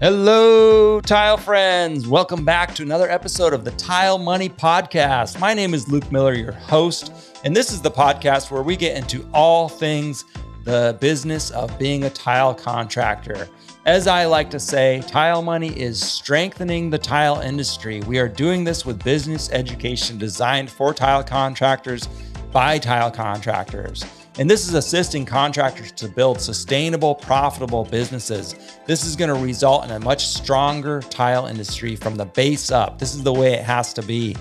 Hello, tile friends. Welcome back to another episode of the Tile Money Podcast. My name is Luke Miller, your host, and this is the podcast where we get into all things the business of being a tile contractor. As I like to say, Tile Money is strengthening the tile industry. We are doing this with business education designed for tile contractors by tile contractors. And this is assisting contractors to build sustainable, profitable businesses. This is going to result in a much stronger tile industry from the base up. This is the way it has to be.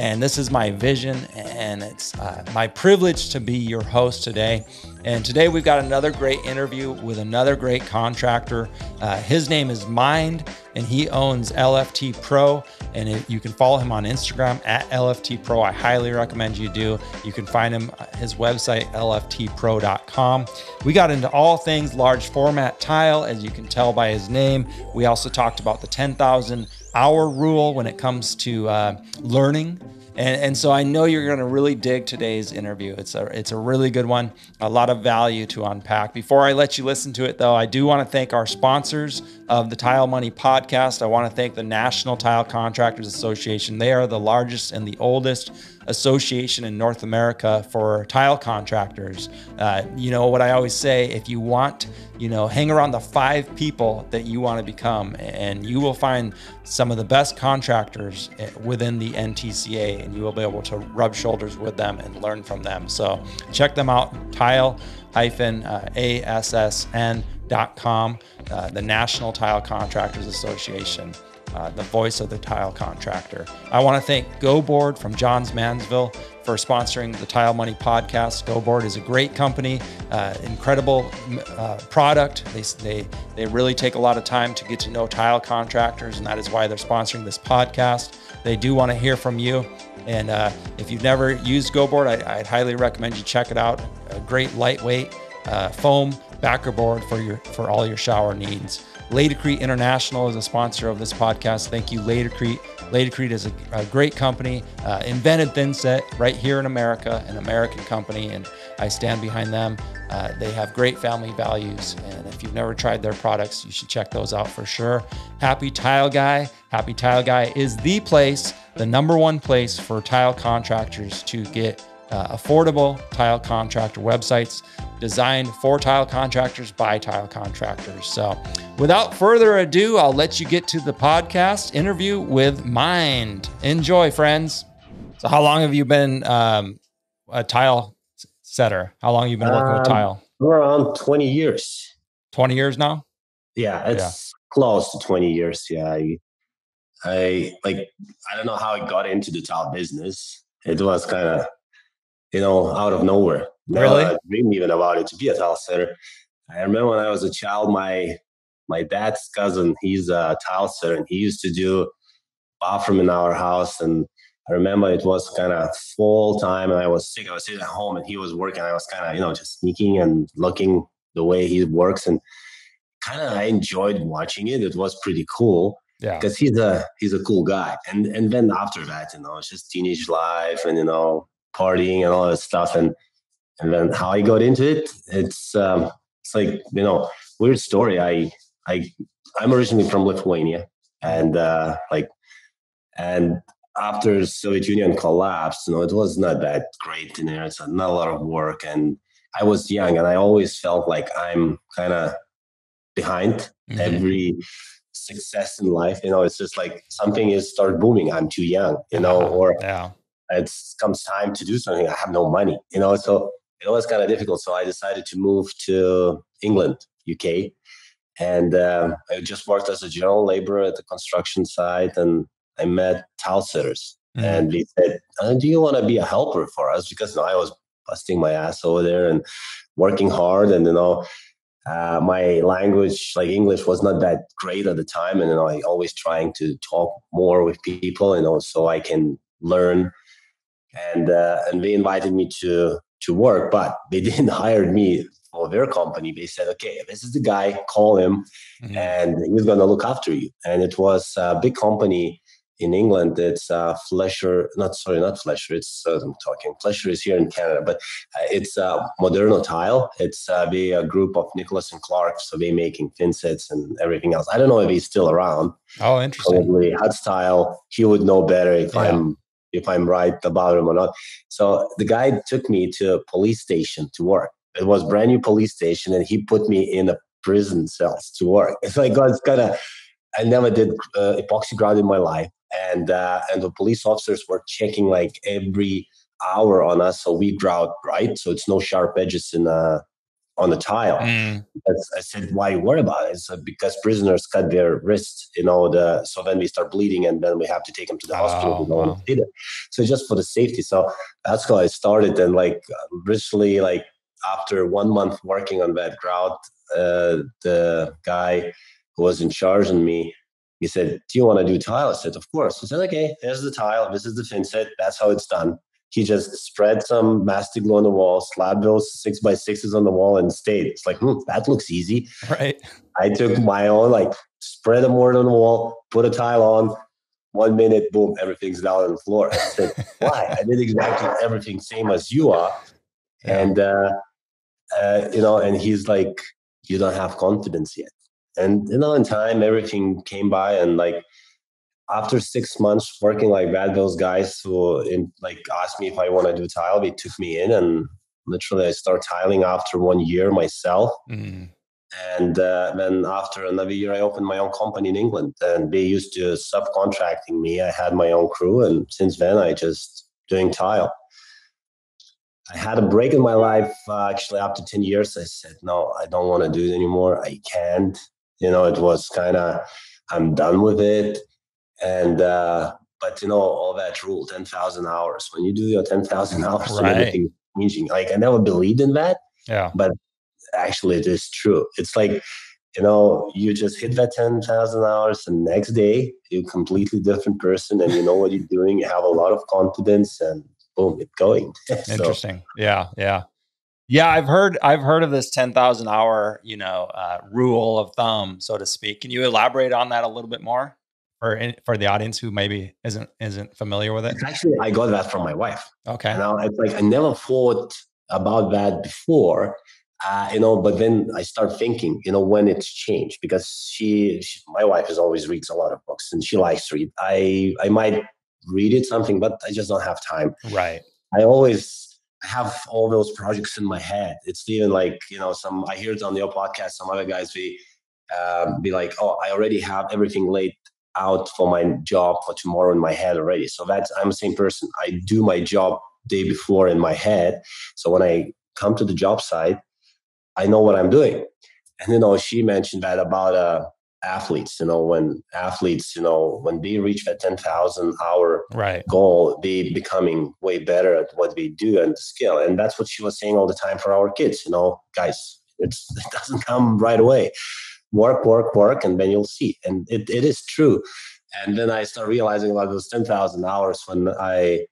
And this is my vision, and it's uh, my privilege to be your host today. And today we've got another great interview with another great contractor. Uh, his name is Mind, and he owns LFT Pro. And it, you can follow him on Instagram at LFT Pro. I highly recommend you do. You can find him uh, his website lftpro.com. We got into all things large format tile, as you can tell by his name. We also talked about the 10,000 hour rule when it comes to uh, learning and, and so I know you're going to really dig today's interview. It's a it's a really good one, a lot of value to unpack. Before I let you listen to it, though, I do want to thank our sponsors of the Tile Money podcast. I want to thank the National Tile Contractors Association. They are the largest and the oldest association in North America for tile contractors. Uh, you know what I always say: if you want, you know, hang around the five people that you want to become, and you will find some of the best contractors eh, within the NTCA, and you will be able to rub shoulders with them and learn from them. So check them out: tile-assn.com, uh, the National Tile Contractors Association uh, the voice of the tile contractor. I want to thank GoBoard from Johns Manville for sponsoring the Tile Money podcast. GoBoard is a great company, uh, incredible uh, product. They, they, they really take a lot of time to get to know tile contractors, and that is why they're sponsoring this podcast. They do want to hear from you. And uh, if you've never used GoBoard, I, would highly recommend you check it out. A great lightweight uh, foam backer board for your for all your shower needs. Laticrete International is a sponsor of this podcast. Thank you, Laticrete. Laticrete is a, a great company, uh, invented thinset right here in America, an American company, and I stand behind them. Uh, they have great family values, and if you've never tried their products, you should check those out for sure. Happy Tile Guy. Happy Tile Guy is the place, the number one place for tile contractors to get uh, affordable tile contractor websites designed for tile contractors by tile contractors. So, without further ado, I'll let you get to the podcast interview with Mind. Enjoy, friends. So, how long have you been um, a tile setter? How long have you been working um, with tile? Around 20 years. 20 years now? Yeah, it's yeah. close to 20 years. Yeah. I, I like, I don't know how I got into the tile business. It was kind of, you know, out of nowhere. Really? I dreamed even about it to be a tile setter. I remember when I was a child, my my dad's cousin, he's a tile setter, and he used to do bathroom in our house. And I remember it was kind of full time, and I was sick. I was sitting at home, and he was working. I was kind of, you know, just sneaking and looking the way he works, and kind of I enjoyed watching it. It was pretty cool. Yeah, because he's a he's a cool guy. And and then after that, you know, it's just teenage life, and you know, partying and all that stuff, and and then how I got into it, it's um, it's like you know weird story. I I I'm originally from Lithuania, and uh, like and after Soviet Union collapsed, you know, it was not that great in there. It's not a lot of work, and I was young, and I always felt like I'm kind of behind mm-hmm. every success in life. You know, it's just like something is start booming. I'm too young, you know, or yeah. It comes time to do something. I have no money, you know. So it was kind of difficult. So I decided to move to England, UK. And um, I just worked as a general laborer at the construction site and I met tile sitters, Mm-hmm. And they said, uh, Do you want to be a helper for us? Because you know, I was busting my ass over there and working hard. And, you know, uh, my language, like English, was not that great at the time. And, you know, I always trying to talk more with people, you know, so I can learn. And, uh, and they invited me to to work, but they didn't hire me for their company. They said, okay, this is the guy, call him, mm-hmm. and he's going to look after you. And it was a big company in England, it's uh, Flesher, not sorry, not Flesher. It's uh, I'm talking Flesher is here in Canada, but uh, it's uh, Moderno Tile. It's uh, be a group of Nicholas and Clark, so they making fin sets and everything else. I don't know if he's still around. Oh, interesting. Probably Hut Style. He would know better if yeah. I'm if I'm right about him or not. So the guy took me to a police station to work. It was brand new police station, and he put me in a prison cells to work. It's like God's kind of. I never did uh, epoxy grout in my life and uh, and the police officers were checking like every hour on us, so we grout right, so it's no sharp edges in uh on the tile. Mm. I said, why worry about it? It's because prisoners cut their wrists, you know, the so then we start bleeding and then we have to take them to the oh, hospital. Wow. So just for the safety. So that's how I started. And like originally, like after one month working on that grout, uh, the guy who was in charge of me he said, Do you want to do tile? I said, Of course. He said, Okay, here's the tile. This is the fin set. That's how it's done. He just spread some mastic glue on the wall, slapped those six by sixes on the wall, and stayed. It's like, hmm, that looks easy. Right. I took my own, like, spread a mortar on the wall, put a tile on. One minute, boom, everything's down on the floor. I said, Why? I did exactly everything same as you are. And, uh, uh, you know, and he's like, You don't have confidence yet and you know in time everything came by and like after six months working like that those guys who in, like asked me if i want to do tile they took me in and literally i start tiling after one year myself mm. and uh, then after another year i opened my own company in england and they used to subcontracting me i had my own crew and since then i just doing tile I had a break in my life. Uh, actually, after 10 years, I said, no, I don't want to do it anymore. I can't you know, it was kind of, I'm done with it. And, uh, but you know, all that rule, 10,000 hours. When you do your 10,000 hours, right. everything changing. Like I never believed in that. Yeah. But actually it is true. It's like, you know, you just hit that 10,000 hours and next day you're a completely different person and you know what you're doing. You have a lot of confidence and boom, it's going. so, Interesting. Yeah. Yeah. Yeah, I've heard I've heard of this ten thousand hour, you know, uh, rule of thumb, so to speak. Can you elaborate on that a little bit more for for the audience who maybe isn't isn't familiar with it? Actually, I got that from my wife. Okay. Now it's like I never thought about that before, uh, you know. But then I start thinking, you know, when it's changed because she, she, my wife, has always reads a lot of books and she likes to read. I I might read it something, but I just don't have time. Right. I always have all those projects in my head. It's even like, you know, some, I hear it on your podcast, some other guys be, um, be like, oh, I already have everything laid out for my job for tomorrow in my head already. So that's, I'm the same person. I do my job day before in my head. So when I come to the job site, I know what I'm doing. And, you know, she mentioned that about, uh, athletes you know when athletes you know when they reach that 10,000 hour right. goal they becoming way better at what they do and the skill and that's what she was saying all the time for our kids you know guys it's, it doesn't come right away work work work and then you'll see. And it, it is true. And then i start realizing about those 10,000 hours when i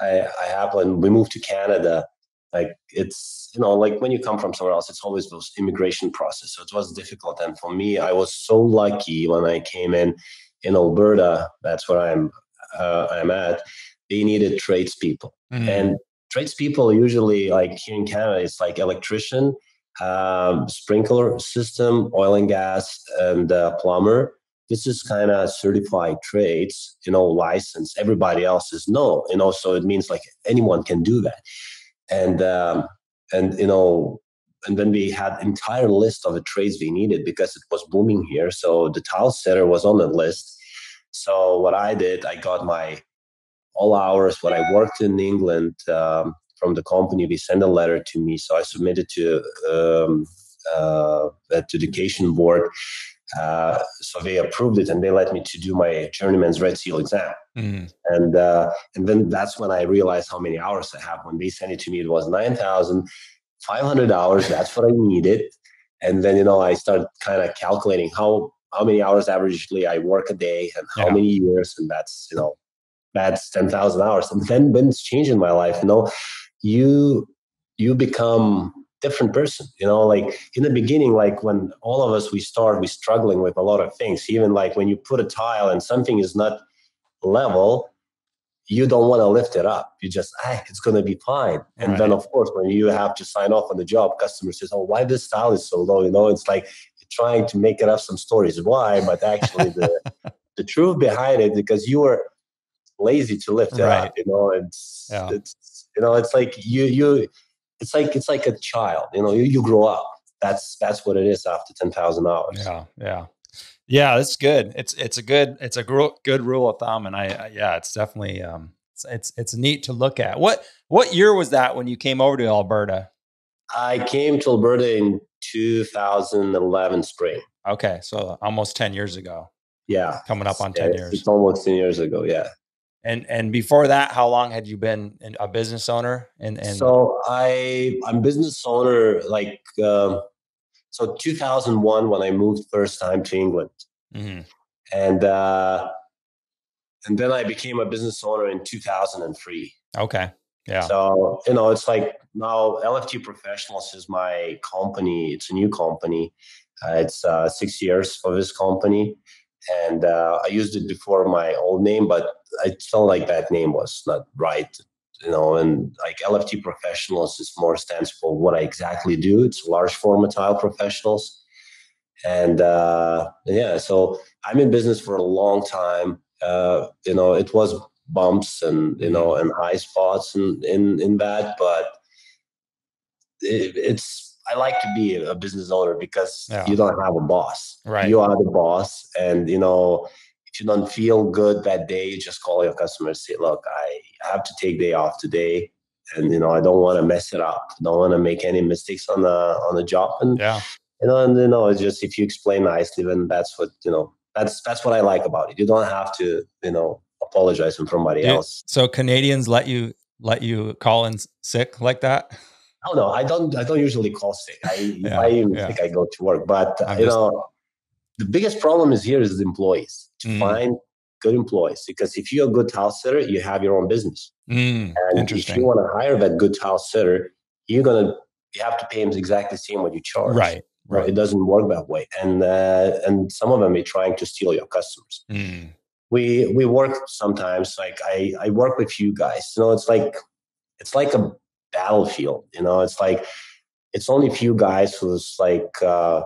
i i have when we moved to canada like it's you know like when you come from somewhere else it's always those immigration process. So it was difficult. And for me i was so lucky when i came in in alberta that's where i'm uh, i'm at they needed tradespeople. Mm-hmm. and tradespeople usually like here in canada it's like electrician um, sprinkler system oil and gas and uh, plumber. This is kind of certified trades you know license. Everybody else is no you know so it means like anyone can do that. And um, and you know and then we had entire list of the trades we needed because it was booming here. So the tile setter was on the list. So what i did i got my all hours what i worked in england um, from the company they sent a letter to me so i submitted to um, uh, to education board uh, so they approved it and they let me to do my journeyman's red seal exam. Mm. And uh, and then that's when I realized how many hours I have. When they sent it to me, it was nine thousand five hundred hours. That's what I needed. And then you know I started kind of calculating how how many hours averagely I work a day and how yeah. many years, and that's you know that's ten thousand hours. And then when it's changed in my life, you know, you you become different person you know like in the beginning like when all of us we start we struggling with a lot of things even like when you put a tile and something is not level, you don't want to lift it up. You just, ah, it's going to be fine. And Right. then, of course, when you have to sign off on the job, customer says, "Oh, why this style is so low?" You know, it's like trying to make it up some stories why, but actually the the truth behind it because you were lazy to lift it Right. up. You know, it's Yeah. it's you know, it's like you you, it's like it's like a child. You know, you you grow up. That's that's what it is after ten thousand hours. Yeah, yeah, yeah. That's good. It's it's a good it's a gru- good rule of thumb, and I, I yeah, it's definitely um, it's, it's it's neat to look at. What what year was that when you came over to Alberta? I came to Alberta in 2011 spring. Okay, so almost ten years ago, Yeah. coming up on ten it's- years. It's almost 10 years ago. Yeah. And and before that, how long had you been in- a business owner? And and so I I'm business owner like um, so 2001 when I moved first time to England Mhm. and uh, and then I became a business owner in 2003. okay, yeah, So you know it's like now LFT Professionals is my company. It's a new company. Uh, it's uh, six years for this company, and uh, I used it before my old name, but I felt like that name was not right. You know, and like LFT Professionals is more stands for what I exactly do. It's large format tile professionals, and uh, yeah, so I'm in business for a long time. Uh, you know, it was bumps and you know and high spots in in, in that, but it, it's I like to be a business owner because Yeah. you don't have a boss. Right. You are the boss, and you know if you don't feel good that day, just call your customers. Say, look, I have to take day off today, and you know I don't want to mess it up. Don't want to make any mistakes on the on the job, and yeah, you know, and you know, it's just if you explain nicely, then that's what you know. That's that's what I like about it. You don't have to, you know, apologize to somebody Yeah. else. So Canadians let you let you call in sick like that? Oh no, I don't. I don't usually call sick. I Yeah, I even yeah. think I go to work, but I'm you just- know, the biggest problem is here is the employees Mm. find good employees because if you're a good house sitter, you have your own business, Mm, and if you want to hire that good house sitter, you're gonna you have to pay him exactly the same what you charge. Right, right. It doesn't work that way, and uh, and some of them are trying to steal your customers. Mm, we we work sometimes like i i work with you guys you know it's like it's like a battlefield you know it's like it's only few guys who's like uh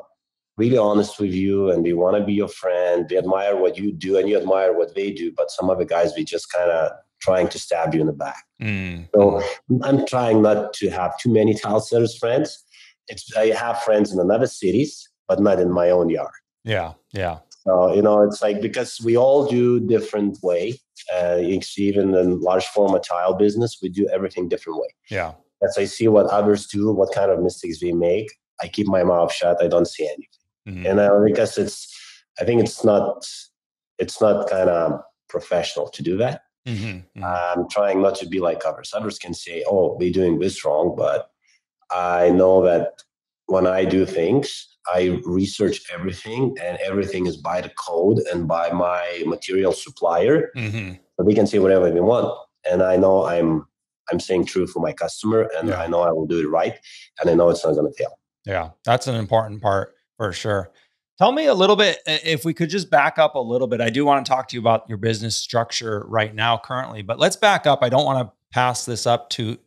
really honest with you and they want to be your friend they admire what you do and you admire what they do but some other guys we just kind of trying to stab you in the back mm, so i'm trying not to have too many tile setters friends it's i have friends in another cities but not in my own yard yeah, yeah. so you know, it's like because we all do different way. Uh, even in large format tile business, we do everything different way. Yeah. As I see what others do, what kind of mistakes they make, I keep my mouth shut. I don't see anything, Mhm. and uh, because it's, I think it's not, it's not kind of professional to do that. Mhm, mhm. I'm trying not to be like others. Others can say, "Oh, we're doing this wrong," but I know that when I do things, I research everything, and everything is by the code and by my material supplier. Mhm. So they can say whatever they want, and I know I'm I'm saying true for my customer, and Yeah. I know I will do it right, and I know it's not going to fail. Yeah, that's an important part for sure. Tell me a little bit if we could just back up a little bit. I do want to talk to you about your business structure right now currently, but let's back up. I don't want to pass this up to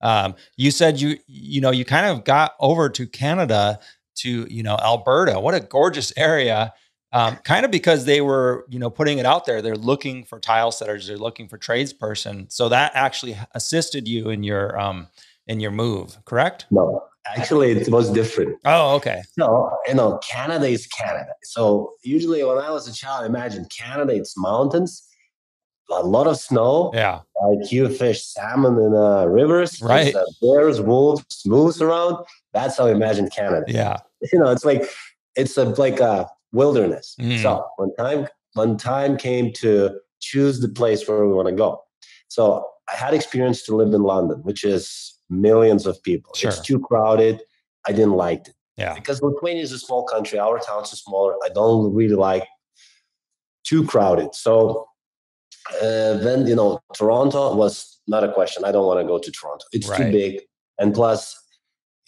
um, you said you you know you kind of got over to Canada to you know Alberta. What a gorgeous area. Um, kind of because they were, you know, putting it out there. They're looking for tile setters. They're looking for tradesperson. So that actually assisted you in your um, in your move, correct? No, actually, it was different. Oh, okay. No, you know, Canada is Canada. So usually, when I was a child, imagine Canada. It's mountains, a lot of snow. Yeah. like you fish salmon in uh, rivers, Right. uh, bears, wolves, moose around. That's how I imagine Canada. Yeah. You know, it's like it's a, like a wilderness. Mm. So when time when time came to choose the place where we want to go, so I had experience to live in London, which is millions of people. Sure. It's too crowded. I didn't like it Yeah. because Lithuania is a small country. Our towns are smaller. I don't really like too crowded. So uh, then you know, Toronto was not a question. I don't want to go to Toronto. It's too big, and plus,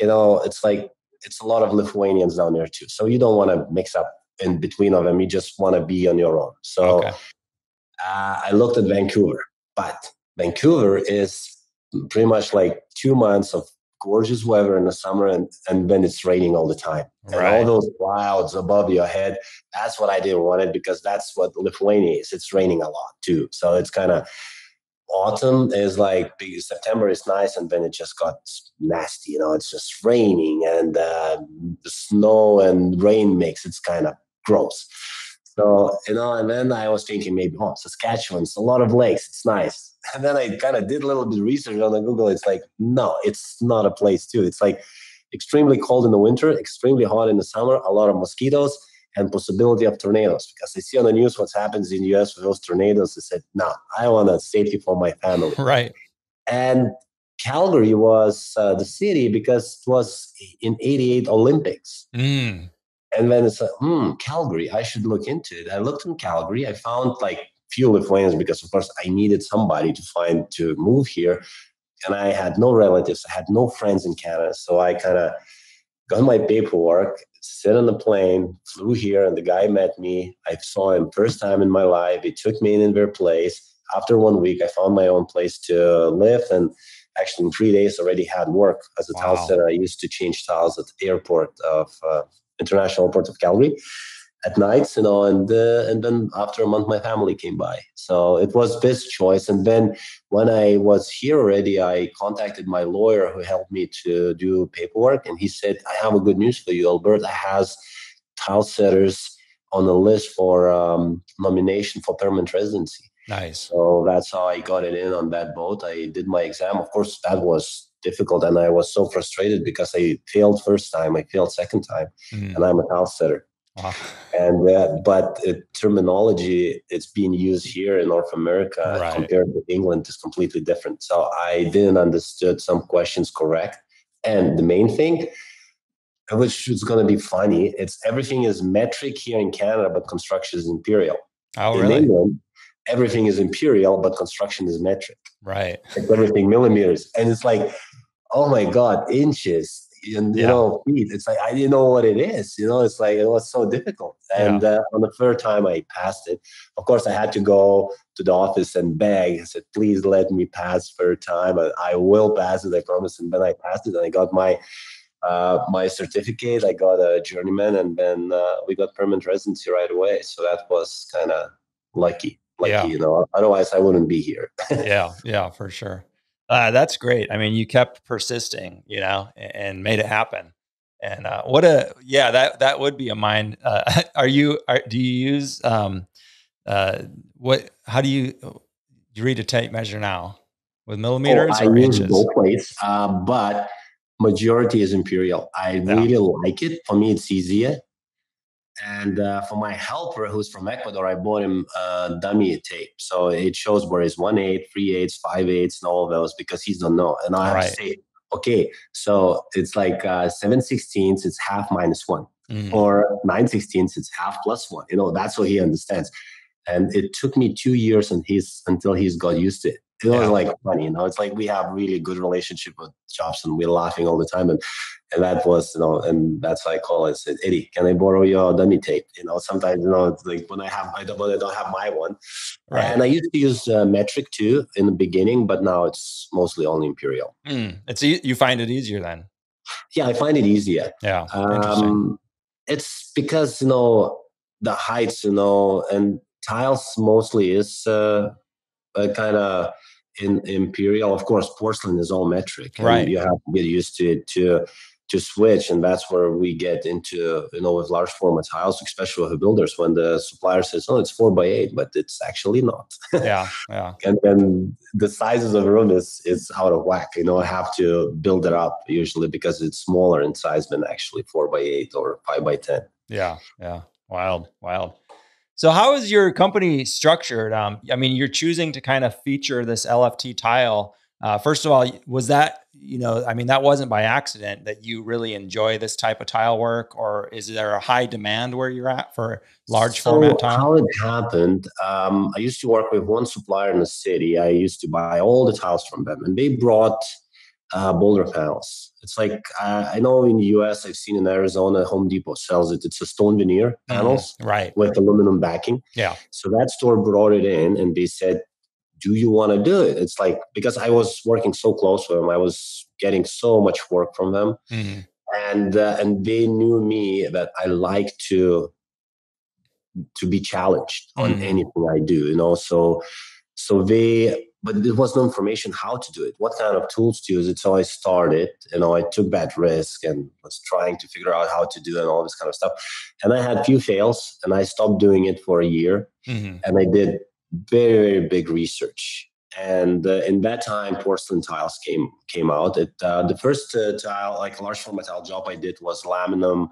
you know, it's like it's a lot of Lithuanians down there too. So you don't want to mix up in between of them. You just want to be on your own. So Okay. uh, I looked at Vancouver, but Vancouver is pretty much like two months of gorgeous weather in the summer and, and then it's raining all the time. And all those clouds above your head, that's what I didn't want it because that's what Lithuania is. It's raining a lot too. So it's kind of autumn is like September is nice, and then it just got nasty. You know, it's just raining and uh, the snow and rain mix. It's kind of gross. So you know, and then I was thinking maybe oh Saskatchewan's a lot of lakes. It's nice. And then I kind of did a little bit of research on the Google. It's like no, it's not a place too. It's like extremely cold in the winter, extremely hot in the summer, a lot of mosquitoes and possibility of tornadoes because I see on the news what happens in the US with those tornadoes. I said, no, I want a safety for my family. Right. And Calgary was uh, the city because it was in 88 Olympics. Mm. And then it's like, hmm, Calgary, I should look into it. I looked in Calgary. I found like few Lithuanians because of course I needed somebody to find to move here. And I had no relatives. I had no friends in Canada. So I kind of got my paperwork sit on the plane, flew here, and the guy met me. I saw him first time in my life. He took me in their place. After one week, I found my own place to live, and actually in three days already had work as a wow. tile setter. I used to change tiles at the airport of uh, International Airport of Calgary at nights, you know, and uh, and then after a month, my family came by. So it was this choice. And then when I was here already, I contacted my lawyer who helped me to do paperwork, and he said, "I have a good news for you. Alberta has tile setters on the list for um, nomination for permanent residency." Nice. So that's how I got it in on that boat. I did my exam. Of course, that was difficult, and I was so frustrated because I failed first time, I failed second time, mm. and I'm a tile setter. Wow. And uh, but uh, terminology it's being used here in North America right. compared to England is completely different. So I didn't understood some questions correct. And the main thing, which is going to be funny, it's everything is metric here in Canada, but construction is imperial. Oh, in really? England, everything is imperial, but construction is metric. Right. It's everything millimeters, and it's like, oh my god, inches and you yeah. know feet. It's like I didn't know what it is. You know, it's like it was so difficult. And yeah. uh, on the third time I passed it, of course I had to go to the office and beg. I said, please let me pass third time. I, I will pass it. I promise. And then I passed it, and I got my uh, my certificate. I got a journeyman, and then uh, we got permanent residency right away. So that was kind of lucky. Lucky, yeah. you know. Otherwise, I wouldn't be here. yeah, yeah, for sure. Uh, that's great. I mean, you kept persisting, you know, and, and made it happen. And uh, what a yeah, that that would be a mind. Uh, are you? Are, do you use um, uh, what? How do you do you read a tape measure now with oh, millimeters oh, or I inches? Both ways, uh, but majority is imperial. I yeah. really like it. For me, it's easier. And uh, for my helper, who's from Ecuador, I bought him a dummy tape. So it shows where he's one eight, three eights, five eights, and all of those because he don't know. And I have right. to say, okay, so it's like uh, seven sixteenths, it's half minus one, mm. or nine sixteenths, it's half plus one. You know, that's what he understands. And it took me two years and he's until he's got used to it it was yeah. like funny, you know. It's like we have really good relationship with and we're laughing all the time, and and that was, you know, and that's why I call it. Said, Eddie, can I borrow your dummy tape? You know, sometimes you know, it's like when I have my when I don't have my one, right. and I used to use uh, metric too in the beginning, but now it's mostly only imperial. Mm. It's you find it easier then? Yeah, I find it easier. Yeah, um, it's because you know the heights, you know, and tiles mostly is uh, Uh, kind of in imperial. Of course porcelain is all metric right. you have to get used to it to to switch and that's where we get into you know with large format tiles especially with builders when the supplier says oh it's four by eight but it's actually not. Yeah yeah. And then the sizes of the room is is out of whack you know i have to build it up usually because it's smaller in size than actually four by eight or five by ten. Yeah yeah. Wild wild so how is your company structured? Um, I mean, you're choosing to kind of feature this LFT tile. Uh, first of all, was that you know, I mean, that wasn't by accident that you really enjoy this type of tile work, or is there a high demand where you're at for large so format tile? How it happened? Um, I used to work with one supplier in the city. I used to buy all the tiles from them, and they brought uh, boulder panels. It's like uh, I know in the U.S. I've seen in Arizona, Home Depot sells it. It's a stone veneer mm-hmm. panels, mm, right, with aluminum backing. Yeah. So that store brought it in, and they said, "Do you want to do it?" It's like because I was working so close with them, I was getting so much work from them, mm-hmm. and uh, and they knew me that I like to to be challenged on mm-hmm. anything I do. You know, so so they but there was no information how to do it, what kind of tools to use it. So I started, you know, I took that risk and was trying to figure out how to do it and all this kind of stuff. And I had a few fails and I stopped doing it for a year. Mm-hmm. And I did very, very big research. And uh, in that time, porcelain tiles came came out. It uh, the first uh, tile, like large format tile job I did was Laminam,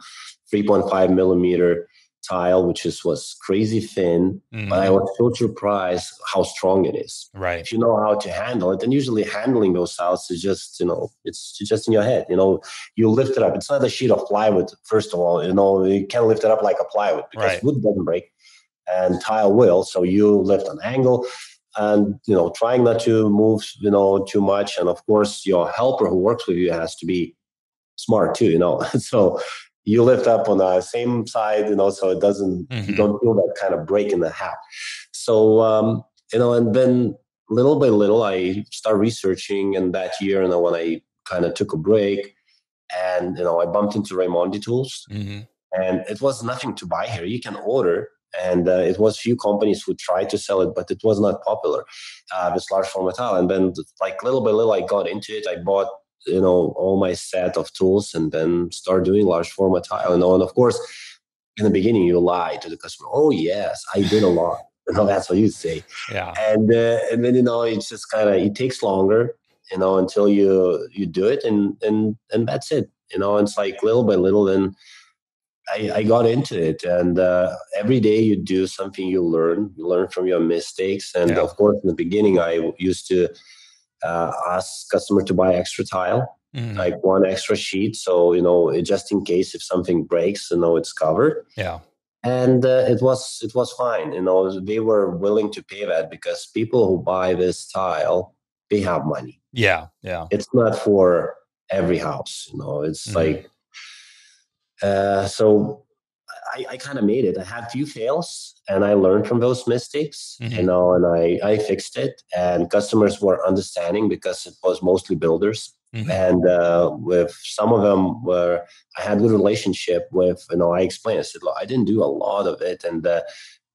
3.5 millimeter tile, which is was crazy thin, mm-hmm. but I mm-hmm. was so surprised how strong it is. Right. If you know how to handle it, and usually handling those tiles is just, you know, it's just in your head. You know, you lift it up. It's not a sheet of plywood, first of all. You know, you can't lift it up like a plywood because right. wood doesn't break and tile will. So you lift an angle and you know, trying not to move, you know, too much. And of course, your helper who works with you has to be smart too, you know. so you lift up on the same side, you know, so it doesn't, mm-hmm. you don't feel that kind of break in the hat. So, um, you know, and then little by little, I start researching. And that year, you know, when I kind of took a break, and you know, I bumped into Raimondi Tools, mm-hmm. and it was nothing to buy here. You can order, and uh, it was few companies who tried to sell it, but it was not popular. Uh, this large format tile, and then like little by little, I got into it. I bought you know all my set of tools and then start doing large format tile and, and of course in the beginning you lie to the customer oh yes i did a lot. You know that's what you say. Yeah. And uh, and then you know it's just kind of it takes longer you know until you you do it and and and that's it. You know it's like little by little then I, I got into it. And uh, every day you do something you learn you learn from your mistakes. And yeah. of course in the beginning i used to uh, ask customer to buy extra tile, mm. like one extra sheet. So, you know, just in case if something breaks, you know, it's covered. Yeah. And uh, it was it was fine. You know, they were willing to pay that because people who buy this tile, they have money. Yeah, yeah. It's not for every house. You know, it's mm. like uh, so I, I kind of made it. I had a few fails and I learned from those mistakes, mm-hmm. you know, and I, I fixed it. And customers were understanding because it was mostly builders. Mm-hmm. And uh, with some of them where I had a good relationship with, you know, I explained, I said, look, I didn't do a lot of it. And uh,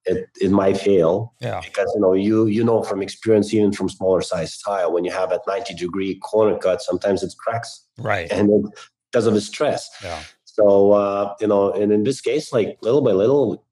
it, it might fail yeah. because you know you you know from experience even from smaller size tile when you have a 90 degree corner cut sometimes it cracks right and it, because of the stress yeah. So uh, you know, and in this case, like little by little,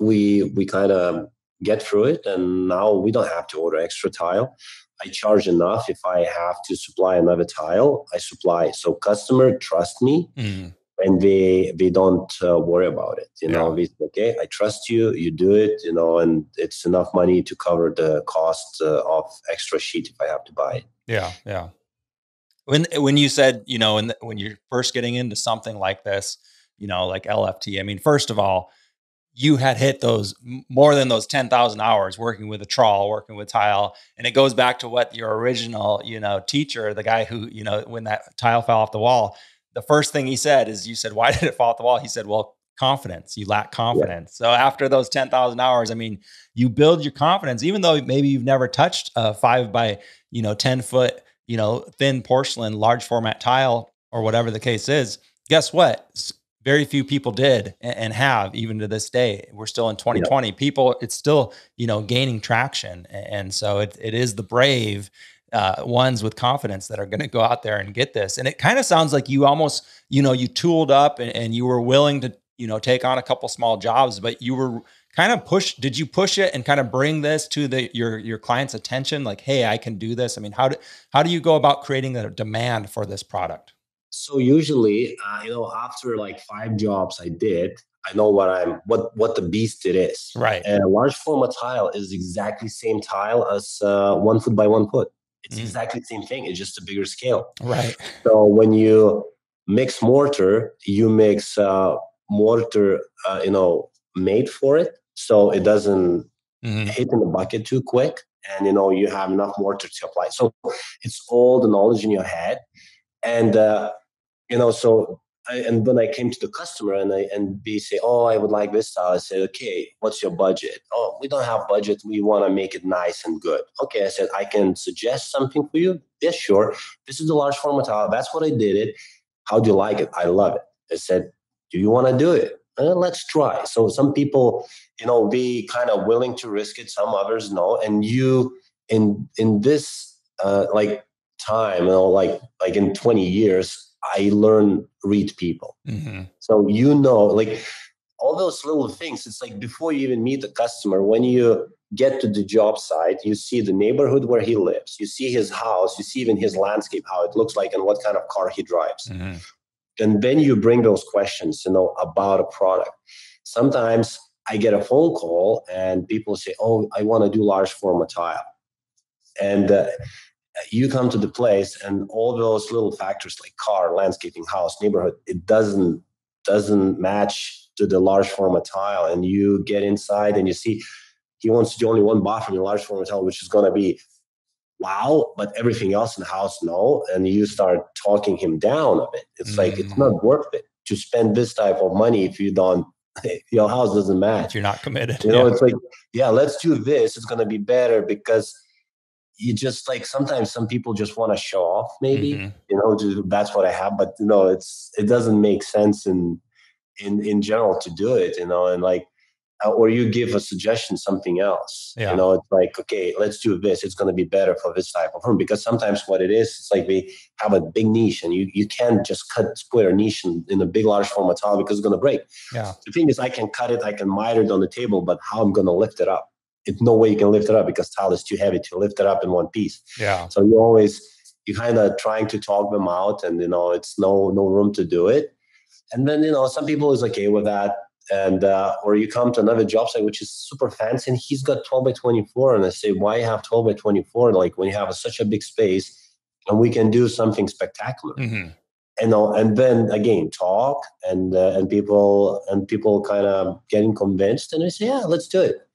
we we kind of get through it, and now we don't have to order extra tile. I charge enough. If I have to supply another tile, I supply. So customer trust me, mm. and they they don't uh, worry about it. You know, yeah. okay, I trust you. You do it. You know, and it's enough money to cover the cost uh, of extra sheet if I have to buy it. Yeah, yeah. When when you said you know, and when you're first getting into something like this, you know, like LFT. I mean, first of all, you had hit those more than those 10,000 hours working with a trowel, working with tile. And it goes back to what your original, you know, teacher, the guy who, you know, when that tile fell off the wall, the first thing he said is you said, why did it fall off the wall? He said, well, confidence. You lack confidence. Yeah. So after those 10,000 hours, I mean, you build your confidence, even though maybe you've never touched a five by, you know, 10 foot you know, thin porcelain, large format tile, or whatever the case is, guess what? Very few people did and have even to this day. We're still in 2020. Yeah. People, it's still, you know, gaining traction. And so it, it is the brave uh, ones with confidence that are going to go out there and get this. And it kind of sounds like you almost, you know, you tooled up and, and you were willing to, you know, take on a couple small jobs, but you were kind of push did you push it and kind of bring this to the your your client's attention? Like hey i can do this. I mean how do how do you go about creating a demand for this product? So usually uh, you know after like five jobs i did i know what i'm what what the beast it is. Right. And a large format tile is exactly same tile as uh, one foot by one foot. It's mm. exactly the same thing it's just a bigger scale. Right. So when you mix mortar you mix uh, mortar uh, you know made for it so it doesn't mm-hmm. hit in the bucket too quick and you know you have enough mortar to apply so it's all the knowledge in your head and uh, you know so I, and when I came to the customer and I and B say, "Oh, I would like this style," I said, "Okay, what's your budget?" "Oh, we don't have budget. We want to make it nice and good." Okay, I said, "I can suggest something for you." Yes, sure. This is the large format tile. That's what I did it. How do you like it? I love it. I said, "Do you want to do it?" Uh, let's try. So some people, you know, be kind of willing to risk it. Some others no. And you in in this uh, like time, you know, like like in twenty years, I learn read people. Mm-hmm. So you know, like all those little things. It's like before you even meet the customer, when you get to the job site, you see the neighborhood where he lives, you see his house, you see even his landscape, how it looks like, and what kind of car he drives. Mm-hmm. And then you bring those questions, you know, about a product. Sometimes I get a phone call and people say, "Oh, I want to do large format tile," and uh, you come to the place and all those little factors like car landscaping house neighborhood it doesn't doesn't match to the large format tile and you get inside and you see he wants to do only one bathroom in large format tile which is going to be wow but everything else in the house no and you start talking him down a bit it's mm. like it's not mm. worth it to spend this type of money if you don't your house doesn't match you're not committed you know yeah. it's like yeah let's do this it's going to be better because you just like sometimes some people just want to show off maybe mm-hmm. you know just, that's what i have but you know it's it doesn't make sense in in in general to do it you know and like Uh, or you give a suggestion something else yeah. you know it's like okay let's do this it's going to be better for this type of room because sometimes what it is it's like we have a big niche and you you can't just cut square niche in, in a big large format tile because it's going to break yeah the thing is i can cut it i can miter it on the table but how i'm going to lift it up it's no way you can lift it up because tile is too heavy to lift it up in one piece. Yeah. So you always you kind of trying to talk them out, and you know it's no no room to do it. And then you know some people is okay with that, and uh, or you come to another job site which is super fancy, and he's got 12 by 24, and I say why have 12 by 24? Like when you have a, such a big space, and we can do something spectacular. Mm-hmm and and then again talk and uh, and people and people kind of getting convinced and I say yeah let's do it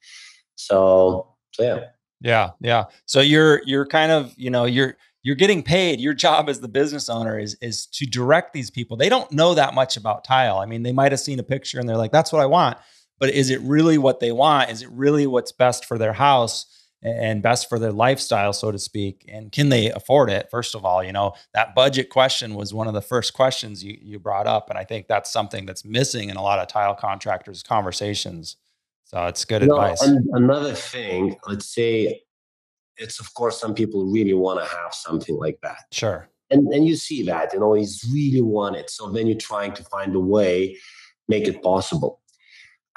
so, so yeah. Yeah, yeah. So you're you're kind of, you know, you're you're getting paid. Your job as the business owner is is to direct these people. They don't know that much about tile. I mean, they might have seen a picture and they're like, "That's what I want." But is it really what they want? Is it really what's best for their house and best for their lifestyle, so to speak? And can they afford it? First of all, you know, that budget question was one of the first questions you you brought up, and I think that's something that's missing in a lot of tile contractors' conversations. So it's good no, advice. another thing, let's say it's of course some people really want to have something like that. Sure. And and you see that, you know, he's really want it. So then you're trying to find a way, make it possible.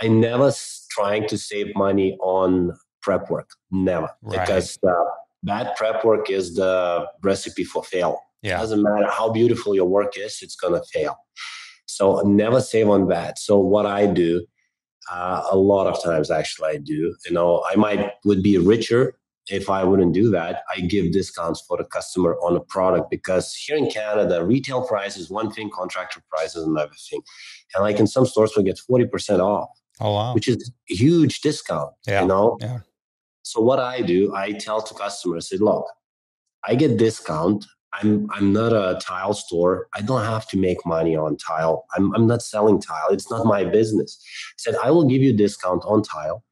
I never trying to save money on prep work. Never. Right. Because uh, bad prep work is the recipe for fail. Yeah. It doesn't matter how beautiful your work is, it's gonna fail. So never save on that. So what I do uh, a lot of times, actually, I do. You know, I might would be richer if I wouldn't do that. I give discounts for the customer on a product because here in Canada, retail price is one thing, contractor price is another thing, and like in some stores, we get forty percent off. Oh wow! Which is a huge discount. Yeah. You know. Yeah. So what I do, I tell to customers, say, look, I get discount I'm I'm not a tile store. I don't have to make money on tile. I'm I'm not selling tile. It's not my business. I said I will give you discount on tile.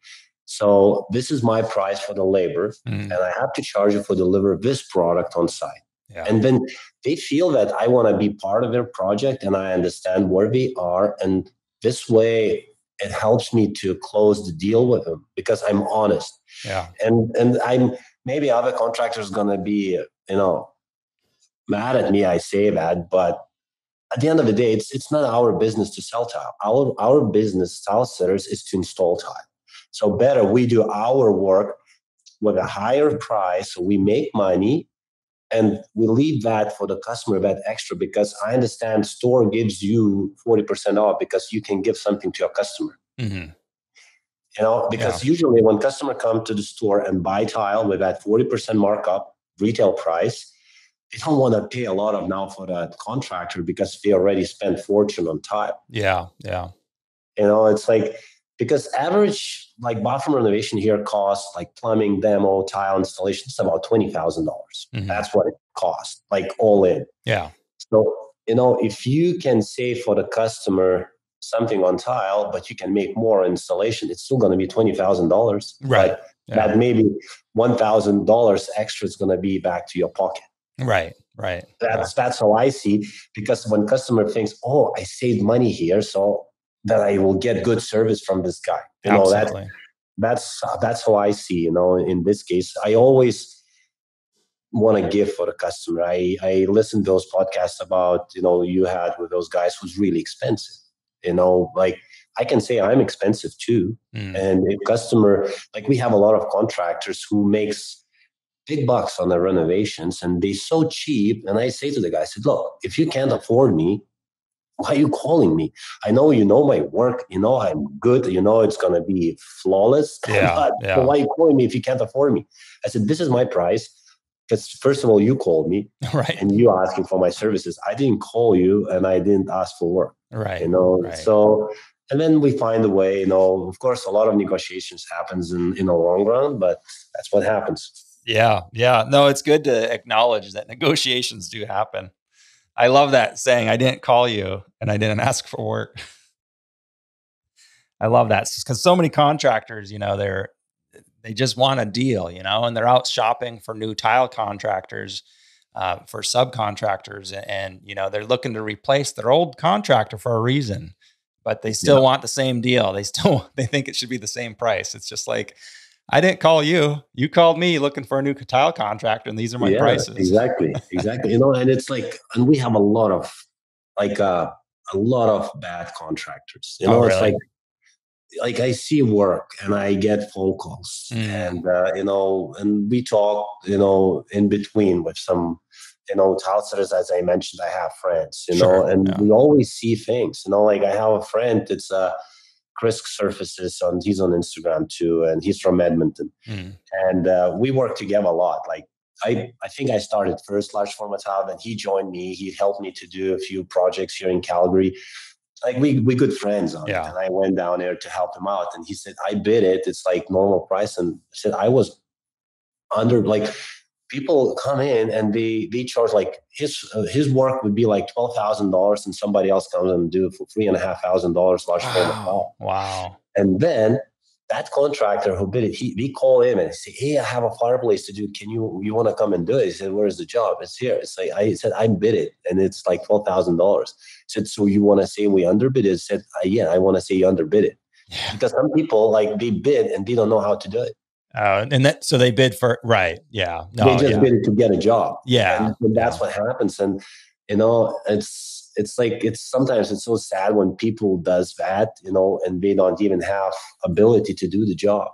So this is my price for the labor, mm. and I have to charge you for deliver this product on site. Yeah. And then they feel that I want to be part of their project, and I understand where they are, and this way it helps me to close the deal with them because I'm honest. Yeah. And and I'm maybe other contractors gonna be you know mad at me I say that, but at the end of the day, it's it's not our business to sell tile. Our our business, tile setters, is to install tile. So better we do our work with a higher price, so we make money, and we leave that for the customer that extra because I understand store gives you forty percent off because you can give something to your customer. Mm-hmm. You know, because yeah. usually when customer come to the store and buy tile with that forty percent markup retail price they don't want to pay a lot of now for that contractor because they already spent fortune on time. Yeah, yeah. You know, it's like because average like bathroom renovation here costs like plumbing, demo, tile installation, it's about twenty thousand dollars. Mm-hmm. That's what it costs, like all in. Yeah. So, you know, if you can save for the customer something on tile, but you can make more installation, it's still going to be twenty thousand dollars. Right. Yeah. That maybe one thousand dollars extra is going to be back to your pocket. Right. Right. That's that's how I see. Because when customer thinks, "Oh, I saved money here, so then I will get good service from this guy," you know that that's that's how I see. You know, in this case, I always want to give for the customer. I I listen to those podcasts about you know you had with those guys who's really expensive. You know, like I can say I'm expensive too, Mm. and if customer like we have a lot of contractors who makes big bucks on the renovations and they so cheap. And I say to the guy, I said, look, if you can't afford me, why are you calling me? I know you know my work, you know I'm good, you know it's gonna be flawless. Yeah, but yeah. why are you calling me if you can't afford me? I said, This is my price. Because first of all, you called me Right. and you asking for my services. I didn't call you and I didn't ask for work Right. you know right. so and then we find a way you know of course a lot of negotiations happens in in the long run but that's what happens Yeah, yeah. No, it's good to acknowledge that negotiations do happen. I love that saying, I didn't call you and I didn't ask for work. I love that because so many contractors, you know, they're they just want a deal, you know, and they're out shopping for new tile contractors, uh, for subcontractors, and, and you know they're looking to replace their old contractor for a reason, but they still Yeah. want the same deal. They still they think it should be the same price. It's just like I didn't call you. You called me looking for a new tile contractor, and these are my yeah prices. exactly exactly you know and it's like and we have a lot of like uh, a lot of bad contractors you Oh, know it's like like I see work and I get phone calls Mm. and uh, you know and we talk you know in between with some you know toutsers as I mentioned I have friends you Sure, know and yeah. we always see things you know like I have a friend it's uh Chris Surfaces on he's on Instagram too and he's from Edmonton Mm. and uh, we work together a lot. Like I, I think I started first large format tile, then he joined me. He helped me to do a few projects here in Calgary. Like we we good friends on Yeah. it, and I went down there to help him out. And he said, "I bid it. It's like normal price." And I said, "I was under like." People come in and they they charge like his uh, his work would be like twelve thousand dollars, and somebody else comes and do it for three and a half thousand dollars large. Wow. Wow. And then that contractor who bid it, he we call him and say, Hey, I have a fireplace to do. Can you you want to come and do it? He said, Where's the job? It's here. It's like I said, I bid it and it's like twelve thousand dollars. said, So you want to say we underbid it? I said, "Uh, yeah, I want to say you underbid it. Yeah. Because some people like they bid and they don't know how to do it. Uh, and that so they bid for right. Yeah. No. they just yeah. bid to get a job. Yeah. And, and that's yeah. what happens. And you know, it's it's like it's sometimes it's so sad when people does that, you know, and they don't even have ability to do the job.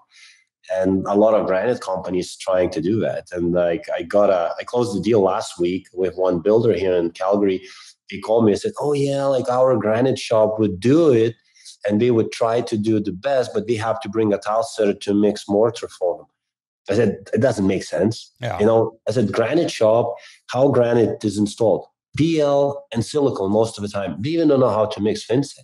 And a lot of granite companies trying to do that. And like I got a I closed the deal last week with one builder here in Calgary. He called me and said, Oh yeah, like our granite shop would do it and they would try to do the best, but they have to bring a tile to mix mortar for them. I said, it doesn't make sense. Yeah. You know, as a granite shop, how granite is installed, PL and silicone most of the time. They even don't know how to mix thinset.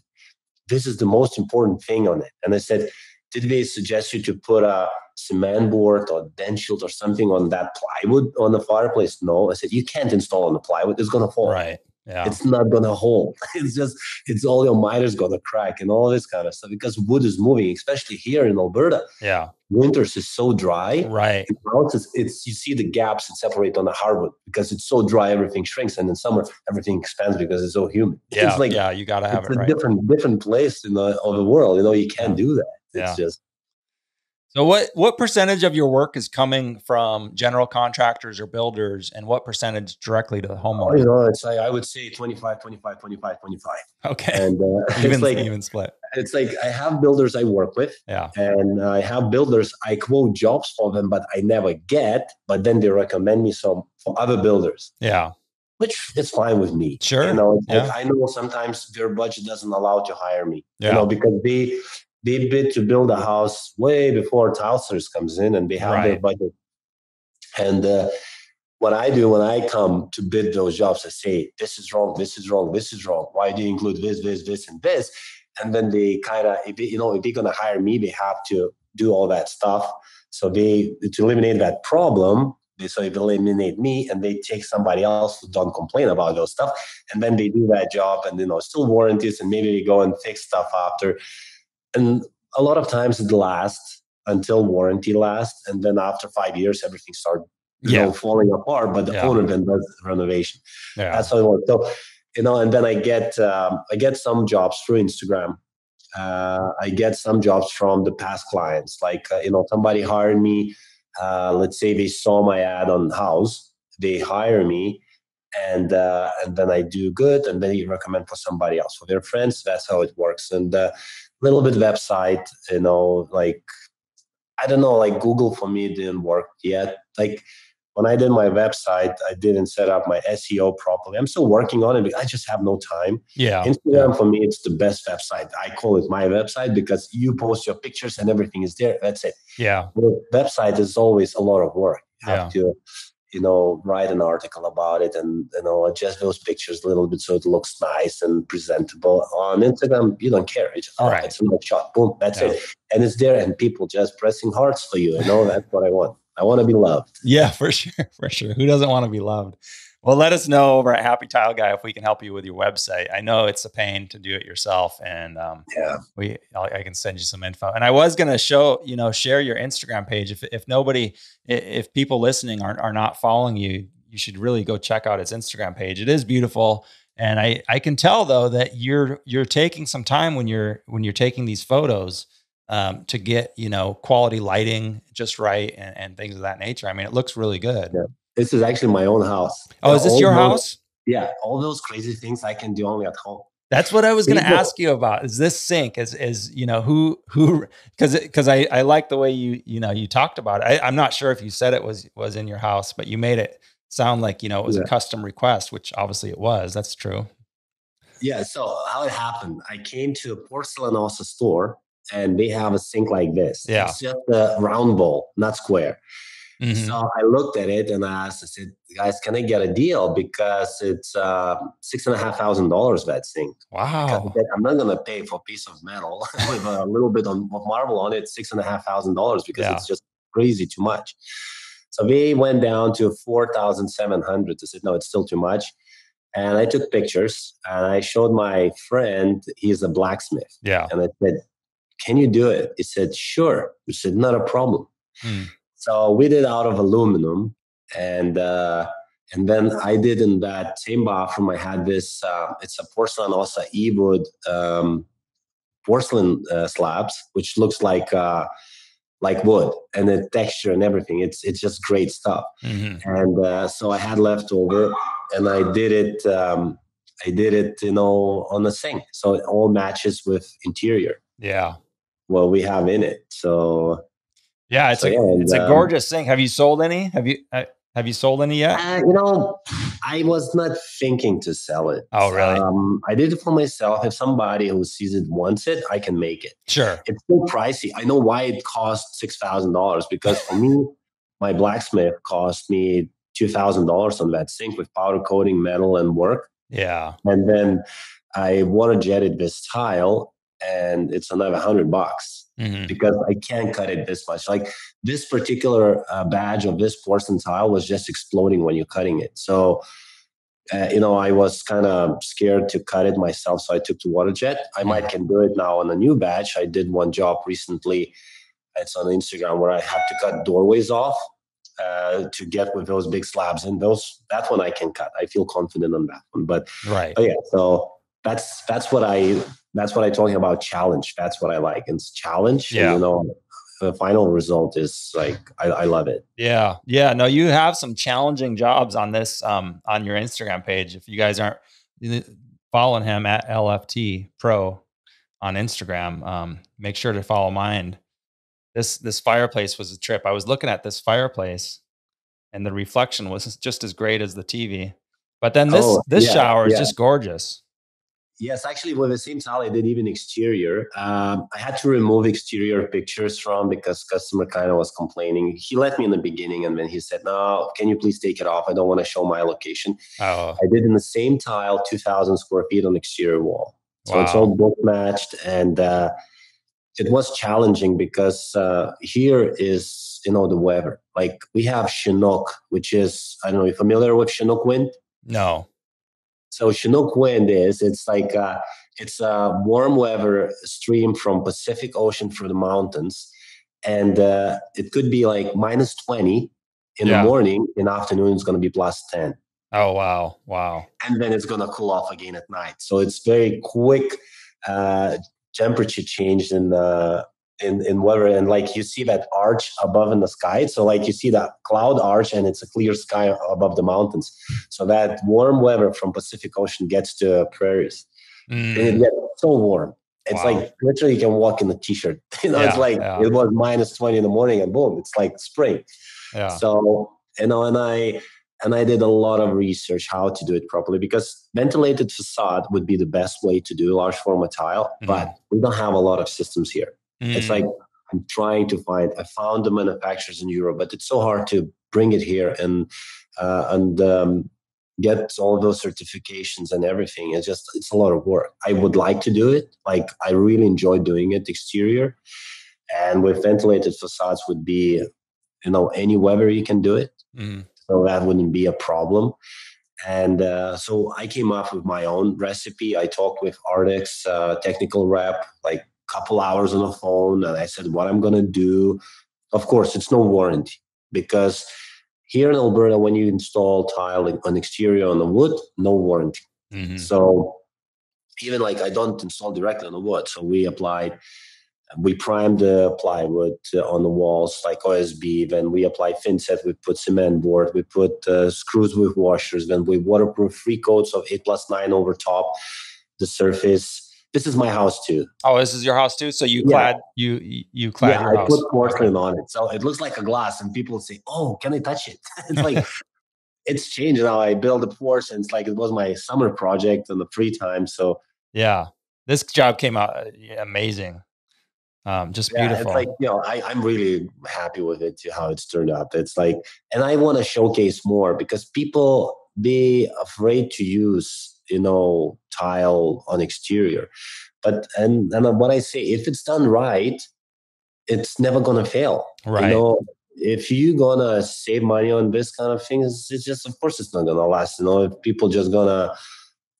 This is the most important thing on it. And I said, did they suggest you to put a cement board or DensShield or something on that plywood on the fireplace? No. I said, you can't install on the plywood. It's going to fall. Right. Yeah. It's not going to hold. It's just, it's all your miters going to crack and all this kind of stuff because wood is moving, especially here in Alberta. yeah. Winters is so dry Right. mountains, it's you see the gaps that separate on the hardwood because it's so dry, everything shrinks, and in summer everything expands because it's so humid. Yeah. it's like yeah. You got to have it's it a right. different different place in the of the world. You know, you can't do that. It's Yeah. just So what what percentage of your work is coming from general contractors or builders and what percentage directly to the you homeowner? know, it's like I would say 25, 25, 25, 25. Okay. And uh, even it's like even split. it's like I have builders I work with, Yeah. and I have builders I quote jobs for them, but I never get. But then they recommend me some for other builders. Yeah. which is fine with me. Sure. You know, it's like I know sometimes their budget doesn't allow to hire me. Yeah. You know, because they they bid to build a house way before Tilesters comes in and they have their Right. budget. And uh, what I do when I come to bid those jobs, I say, this is wrong, this is wrong, this is wrong. Why do you include this, this, this, and this? and then they kind of if they, you know if they're gonna hire me, they have to do all that stuff. So they to eliminate that problem, they so they eliminate me and they take somebody else who don't complain about those stuff, and then they do that job and you know still warranties and maybe they go and fix stuff after, and a lot of times it lasts until warranty lasts, and then after five years everything starts you yeah. know falling apart, but the yeah. owner then does the renovation. Yeah. That's how it works. So you know, and then I get um, I get some jobs through Instagram. Uh, I get some jobs from the past clients, like uh, you know, somebody hired me. Uh, let's say they saw my ad on house. they hire me, and uh, and then I do good, and then you recommend for somebody else for their friends. That's how it works. And uh, little bit website, you know, like I don't know, like Google for me didn't work yet. Like when I did my website, I didn't set up my SEO properly. I'm still working on it. I just have no time. Yeah. Instagram yeah. for me, it's the best website. I call it my website because you post your pictures and everything is there. That's it. Yeah. The website is always a lot of work. You have yeah. to, you know, write an article about it and, you know, adjust those pictures a little bit so it looks nice and presentable. On Instagram, you don't care. It's just, oh, it's a nice shot. Boom. That's yeah. it. And it's there and people just pressing hearts for you. You know, that's what I want. I want to be loved. Yeah, for sure. For sure. Who doesn't want to be loved? Well, let us know over at Happy Tile Guy if we can help you with your website. I know it's a pain to do it yourself, and um, yeah, we I can send you some info. And I was going to show you know share your Instagram page if if nobody if people listening are are not following you, you should really go check out its Instagram page. It is beautiful, and I I can tell though that you're you're taking some time when you're when you're taking these photos um, to get you know quality lighting just right and, and, things of that nature. I mean, it looks really good. Yeah. This is actually my own house. Oh, is this your those, house? Yeah, all those crazy things I can do only at home. That's what I was going to ask you about. Is this sink? Is is you know who who because because I I like the way you you know you talked about it. I, am not sure if you said it was was in your house, but you made it sound like you know it was yeah. a custom request, which obviously it was. That's true. Yeah. So how it happened? I came to a Porcelanosa store and they have a sink like this. Yeah. It's just a round bowl, not square. Mm-hmm. So I looked at it and I asked, I said, guys, can I get a deal? Because it's uh, six and a half thousand dollars that sink. Wow. I'm not going to pay for a piece of metal with a little bit of marble on it, six and a half thousand dollars because yeah. it's just crazy too much. So we went down to 4,700. I said, no, it's still too much. And I took pictures and I showed my friend, he's a blacksmith. Yeah. And I said, can you do it? He said, sure. I said, not a problem. Hmm. So we did out of aluminum. And, uh, and then I did in that same bathroom, I had this, uh, it's a Porcelanosa E-wood um, porcelain uh, slabs, which looks like, uh, like wood and the texture and everything. It's, it's just great stuff. Mm-hmm. And uh, so I had leftover and I did it, um, I did it, you know, on the sink. So it all matches with interior. Yeah what we have in it. So yeah, it's so, a yeah, it's and, a gorgeous um, thing. Have you sold any? Have you uh, have you sold any yet? Uh, you know, I was not thinking to sell it. Oh, really? Um, I did it for myself. If somebody who sees it wants it, I can make it. Sure. It's so pricey. I know why it cost six thousand dollars because for me, my blacksmith cost me two thousand dollars on that sink with powder coating, metal, and work. Yeah. And then I water jetted this tile and it's another hundred bucks mm-hmm. because I can't cut it this much. Like this particular uh, badge of this porcelain tile was just exploding when you're cutting it. So, uh, you know, I was kind of scared to cut it myself, so I took to waterjet. I mm-hmm. might can do it now on a new batch. I did one job recently. It's on Instagram where I have to cut doorways off uh, to get with those big slabs, and those that one I can cut. I feel confident on that one. But right, but yeah. So that's that's what I that's what I'm talking about. Challenge. That's what I like. It's challenge. Yeah. you know, the final result is like I, I, love it. Yeah, yeah. No, you have some challenging jobs on this um, on your Instagram page. If you guys aren't following him at LFT Pro on Instagram, um, make sure to follow mine. This this fireplace was a trip. I was looking at this fireplace, and the reflection was just as great as the TV. But then this oh, this yeah, shower is yeah. just gorgeous. Yes, actually, with the same tile, I did even exterior. Um, I had to remove exterior pictures from because customer kind of was complaining. He let me in the beginning, and then he said, "No, can you please take it off? I don't want to show my location." Oh. I did in the same tile, two thousand square feet on exterior wall. So wow. it's all book matched, and uh, it was challenging because uh, here is you know the weather. Like we have Chinook, which is I don't know, you familiar with Chinook wind? No. So Chinook wind is it's like uh, it's a warm weather stream from Pacific Ocean through the mountains, and uh, it could be like minus twenty in yeah. the morning. In the afternoon, it's going to be plus ten. Oh wow, wow! And then it's going to cool off again at night. So it's very quick uh, temperature change in the in, in weather and like you see that arch above in the sky so like you see that cloud arch and it's a clear sky above the mountains so that warm weather from pacific ocean gets to prairies mm. and it gets so warm it's wow. like literally you can walk in a t-shirt you know yeah, it's like yeah. it was minus 20 in the morning and boom it's like spring yeah. so you know and i and I did a lot of research how to do it properly because ventilated facade would be the best way to do large format tile, mm-hmm. but we don't have a lot of systems here. Mm-hmm. It's like mm. I'm trying to find. I found the manufacturers in Europe, but it's so hard to bring it here and uh, and um, get all those certifications and everything. It's just it's a lot of work. I would like to do it. Like I really enjoy doing it exterior, and with ventilated facades would be, you know, any weather you can do it. Mm-hmm so that wouldn't be a problem. And uh, so I came up with my own recipe. I talked with Ardex uh, technical rep, like couple hours on the phone, and I said what I'm gonna do. Of course, it's no warranty because here in Alberta, when you install tile on exterior on the wood, no warranty. Mm-hmm. So even like I don't install directly on the wood, so we applied we primed the plywood on the walls like OSB. Then we apply thinset. We put cement board. We put uh, screws with washers. Then we waterproof three coats of eight plus nine over top the surface. This is my house too. Oh, this is your house too. So you yeah. clad you you clad yeah, your I put porcelain on it, so it looks like a glass, and people say, "Oh, can I touch it?" it's like it's changed now. I build a porcelain. It's like it was my summer project in the free time. So yeah, this job came out amazing. Um, just yeah, beautiful. It's like, you know, I, I'm really happy with it, to how it's turned out. It's like, and I want to showcase more because people be afraid to use, you know, tile on exterior. But, and, and what I say, if it's done right, it's never going to fail. Right. You know, if you're gonna save money on this kind of things, it's just of course it's not gonna last. You know, if people just gonna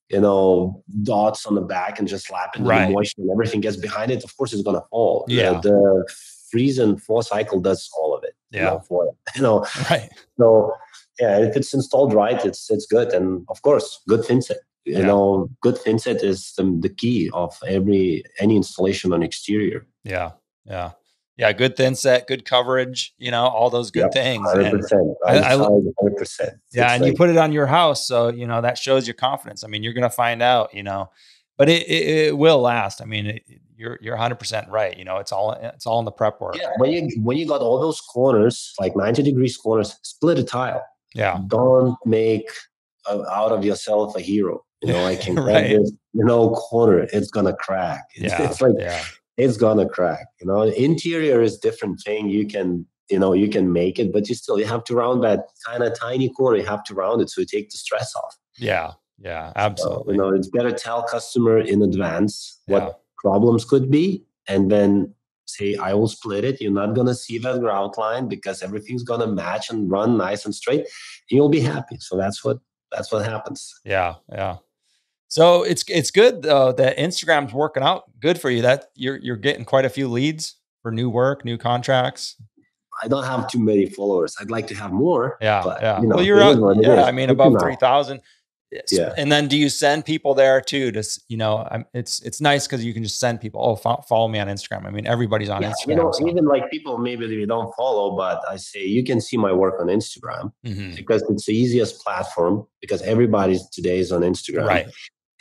you know, dots on the back and just slap it right. moisture and everything gets behind it, of course it's gonna fall. Yeah. The, the freeze and thaw cycle does all of it. Yeah. You know, for, you know. Right. So yeah, if it's installed right, it's it's good. And of course, good thinset. You yeah. know, good thinset is the, the key of every any installation on exterior. Yeah. Yeah yeah, good thinset, good coverage, you know, all those good things. 100%. I, I, 100%. Yeah. and like, you put it on your house. So, you know, that shows your confidence. I mean, you're going to find out, you know, but it, it, it will last. I mean, it, you're, you're 100% right. You know, it's all, it's all in the prep work. Yeah. When you, when you got all those corners, like 90 degrees corners, split a tile. Yeah. Don't make uh, out of yourself a hero. You know, I can right. this, you know, corner, it's going to crack. It's, yeah. it's like, yeah it's gonna crack. You know, interior is different thing. You can, you know, you can make it, but you still you have to round that kind of tiny corner. You have to round it so you take the stress off. Yeah, yeah, absolutely. So, you know, it's better tell customer in advance what yeah. problems could be, and then say I will split it. You're not gonna see that grout line because everything's gonna match and run nice and straight. And you'll be happy. So that's what that's what happens. Yeah, yeah. So it's it's good though that Instagram's working out good for you. That you're you're getting quite a few leads for new work, new contracts. I don't have too many followers. I'd like to have more. Yeah, but, yeah. You know, well, you're up, yeah. I mean, above three thousand. Yeah. And then do you send people there too? To you know, it's it's nice because you can just send people. Oh, follow me on Instagram. I mean, everybody's on yeah, Instagram. You know, so. even like people maybe they don't follow, but I say you can see my work on Instagram mm-hmm. because it's the easiest platform because everybody today is on Instagram. Right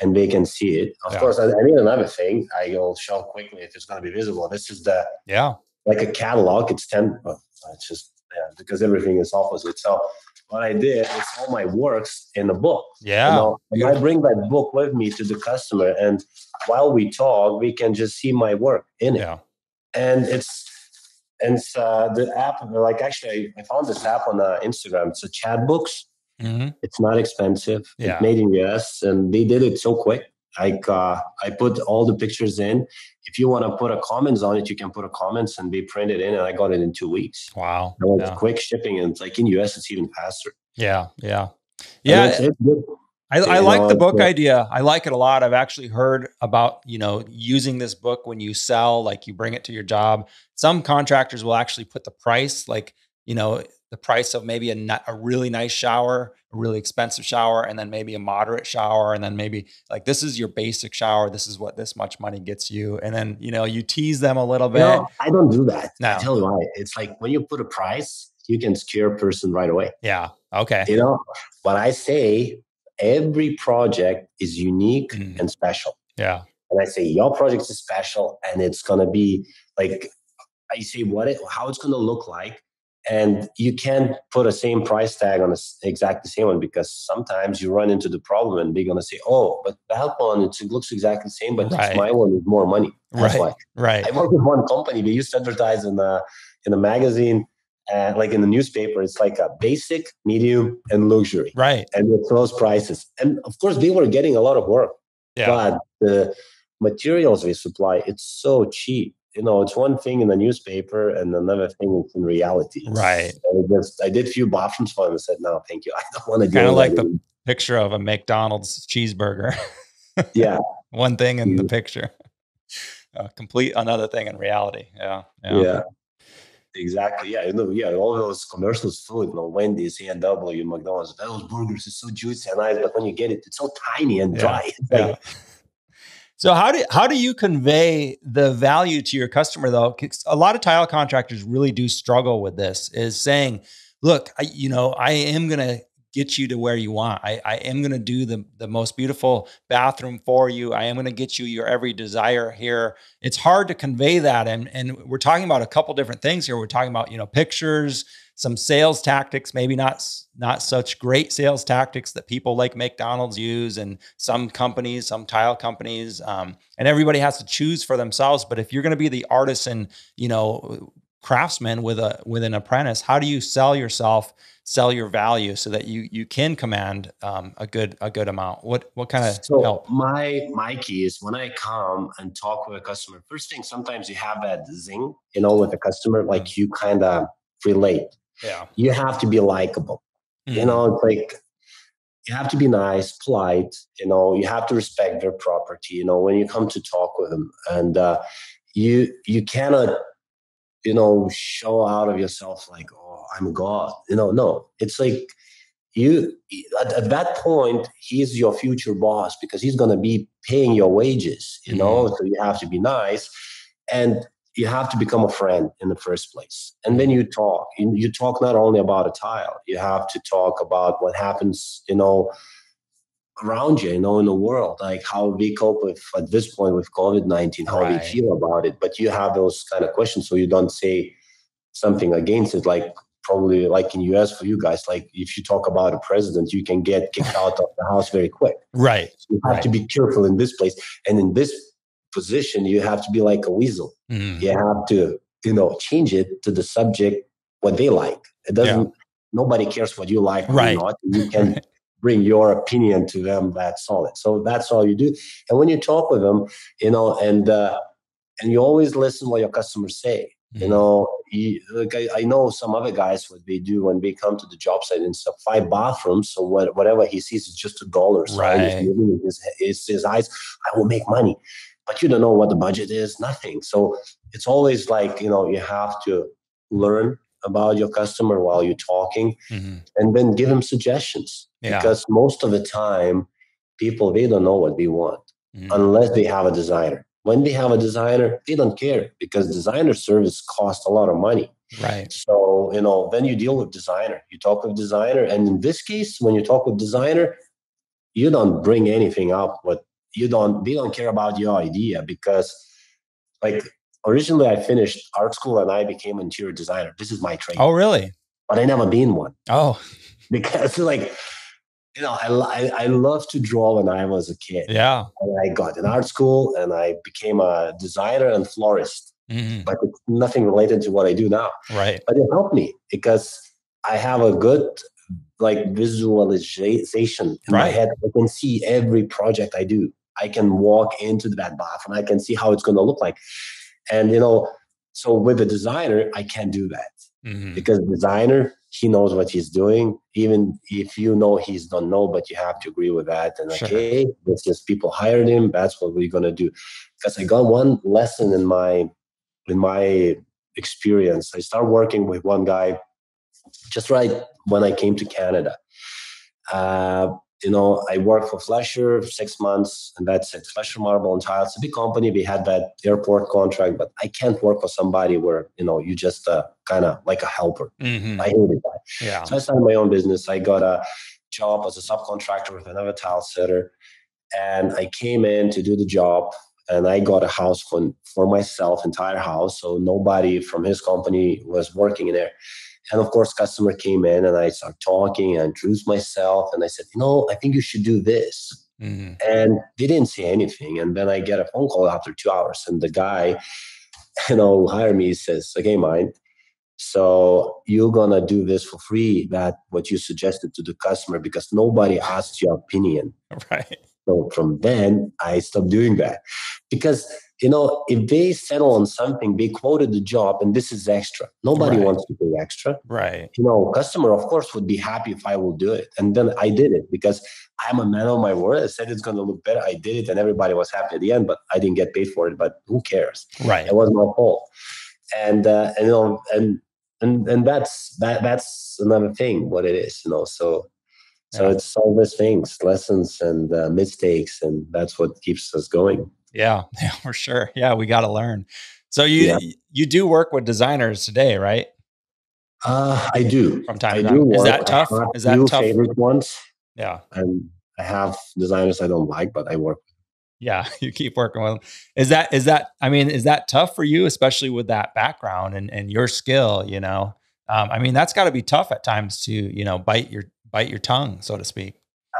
and they can see it. Of yeah. course, I, I mean another thing. I will show quickly if it's going to be visible. This is the yeah, like a catalog. It's ten. Oh, it's just yeah, because everything is opposite. So what I did is all my works in a book. Yeah, you know? I bring that book with me to the customer, and while we talk, we can just see my work in it. Yeah, and it's and uh, the app. Like actually, I found this app on uh, Instagram. It's a Chatbooks. Mm-hmm. It's not expensive. Yeah. It's made in US and they did it so quick. Like uh, I put all the pictures in. If you want to put a comments on it, you can put a comments and be printed in. And I got it in two weeks. Wow. yeah. quick shipping. And it's like in US, it's even faster. Yeah. Yeah. Yeah. It's, it's I, I like know, the book idea. I like it a lot. I've actually heard about, you know, using this book when you sell, like you bring it to your job. Some contractors will actually put the price, like, you know, the price of maybe a, a really nice shower, a really expensive shower, and then maybe a moderate shower. And then maybe like, this is your basic shower. This is what this much money gets you. And then, you know, you tease them a little bit. Know, I don't do that. No. I tell you why. It's like when you put a price, you can scare a person right away. Yeah. Okay. You know, what I say every project is unique mm. and special. Yeah. And I say your project is special and it's gonna be like I say what it how it's gonna look like. And you can't put a same price tag on a, exactly the same one because sometimes you run into the problem and they're gonna say, "Oh, but that one it looks exactly the same, but right. my one is more money." That's right. Why. Right. I work with one company. They used to advertise in a in a magazine uh, like in the newspaper, it's like a basic, medium, and luxury. Right. And with those prices. And of course, they were getting a lot of work. Yeah. But the materials we supply, it's so cheap. You know, it's one thing in the newspaper and another thing in reality. Right. I, just, I did a few options for them and said, no, thank you. I don't want to do Kind of like the picture of a McDonald's cheeseburger. yeah. one thing in the picture. A complete another thing in reality. Yeah. Yeah. yeah. Exactly. Yeah. You know, yeah. All those commercials, food, you know, Wendy's, A&W, McDonald's, those burgers are so juicy and nice, but when you get it, it's so tiny and dry. Yeah. yeah. So how do how do you convey the value to your customer though? A lot of tile contractors really do struggle with this. Is saying, look, I, you know, I am going to get you to where you want. I, I am going to do the, the most beautiful bathroom for you. I am going to get you your every desire here. It's hard to convey that. And, and we're talking about a couple different things here. We're talking about, you know, pictures, some sales tactics, maybe not, not such great sales tactics that people like McDonald's use and some companies, some tile companies. Um, and everybody has to choose for themselves. But if you're going to be the artisan, you know, craftsman with a, with an apprentice, how do you sell yourself sell your value so that you you can command um, a good a good amount what what kind of so help my my key is when i come and talk with a customer first thing sometimes you have that zing you know with a customer like you kind of relate yeah you have to be likable mm-hmm. you know it's like you have to be nice polite you know you have to respect their property you know when you come to talk with them and uh, you you cannot you know show out of yourself like oh I'm God. You know, no, it's like you at, at that point he's your future boss because he's going to be paying your wages. You know, mm-hmm. so you have to be nice, and you have to become a friend in the first place. And then you talk. You, you talk not only about a tile. You have to talk about what happens. You know around you, you know, in the world, like how we cope with at this point with COVID nineteen, how right. we feel about it. But you have those kind of questions, so you don't say something against it, like probably like in US for you guys, like if you talk about a president, you can get kicked out of the house very quick. Right. So you have right. to be careful in this place. And in this position, you have to be like a weasel. Mm. You have to, you know, change it to the subject what they like. It doesn't yeah. nobody cares what you like right. or not. You can bring your opinion to them that's solid. So that's all you do. And when you talk with them, you know, and uh and you always listen what your customers say you mm-hmm. know, he, like I, I, know some other guys what they do when they come to the job site and stuff. Five bathrooms, so what, whatever he sees is just a dollar. So right. his, his, his eyes, I will make money, but you don't know what the budget is. Nothing. So it's always like you know you have to learn about your customer while you're talking, mm-hmm. and then give them suggestions yeah. because most of the time people they don't know what they want mm-hmm. unless they have a designer when they have a designer, they don't care because designer service costs a lot of money. Right. So, you know, then you deal with designer. You talk with designer. And in this case, when you talk with designer, you don't bring anything up, but you don't they don't care about your idea because like originally I finished art school and I became interior designer. This is my trade. Oh really? But I never been one. Oh. Because like you know, I, I, I love to draw when I was a kid. Yeah. And I got in art school and I became a designer and florist. Mm-hmm. But it's nothing related to what I do now. Right. But it helped me because I have a good like visualization in right. my head. I can see every project I do. I can walk into that bathroom. I can see how it's going to look like. And, you know, so with a designer, I can't do that mm-hmm. because designer, he knows what he's doing. Even if you know he's don't know, but you have to agree with that. And sure. okay, it's just people hired him. That's what we're gonna do. Because I got one lesson in my in my experience. I started working with one guy just right when I came to Canada. Uh, you know, I worked for Flesher six months, and that's it. Flesher Marble and Tile. It's a big company. We had that airport contract, but I can't work for somebody where you know you just uh, kind of like a helper. Mm-hmm. I hated that. Yeah. So I started my own business. I got a job as a subcontractor with another tile setter, and I came in to do the job. And I got a house for, for myself, entire house. So nobody from his company was working in there. And of course, customer came in and I started talking and introduced myself. And I said, you know, I think you should do this. Mm-hmm. And they didn't say anything. And then I get a phone call after two hours. And the guy, you know, who hired me says, okay, mind. So you're gonna do this for free, that what you suggested to the customer, because nobody asked your opinion. Right. So from then I stopped doing that. Because you know, if they settle on something, they quoted the job and this is extra. Nobody right. wants to pay extra. Right. You know, customer, of course, would be happy if I will do it. And then I did it because I'm a man of my word. I said it's going to look better. I did it and everybody was happy at the end, but I didn't get paid for it. But who cares? Right. It was my fault. And, uh, and, you know, and, and, and that's, that, that's another thing, what it is, you know, so, so it's all these things, lessons and uh, mistakes, and that's what keeps us going. Yeah, yeah, for sure. Yeah, we got to learn. So you yeah. you do work with designers today, right? Uh, I do. From time I to time. Is that tough? Is that tough? Favorite ones. Yeah. And I have designers I don't like, but I work. Yeah, you keep working with them. Is that is that? I mean, is that tough for you, especially with that background and and your skill? You know, um, I mean, that's got to be tough at times to you know bite your bite your tongue, so to speak.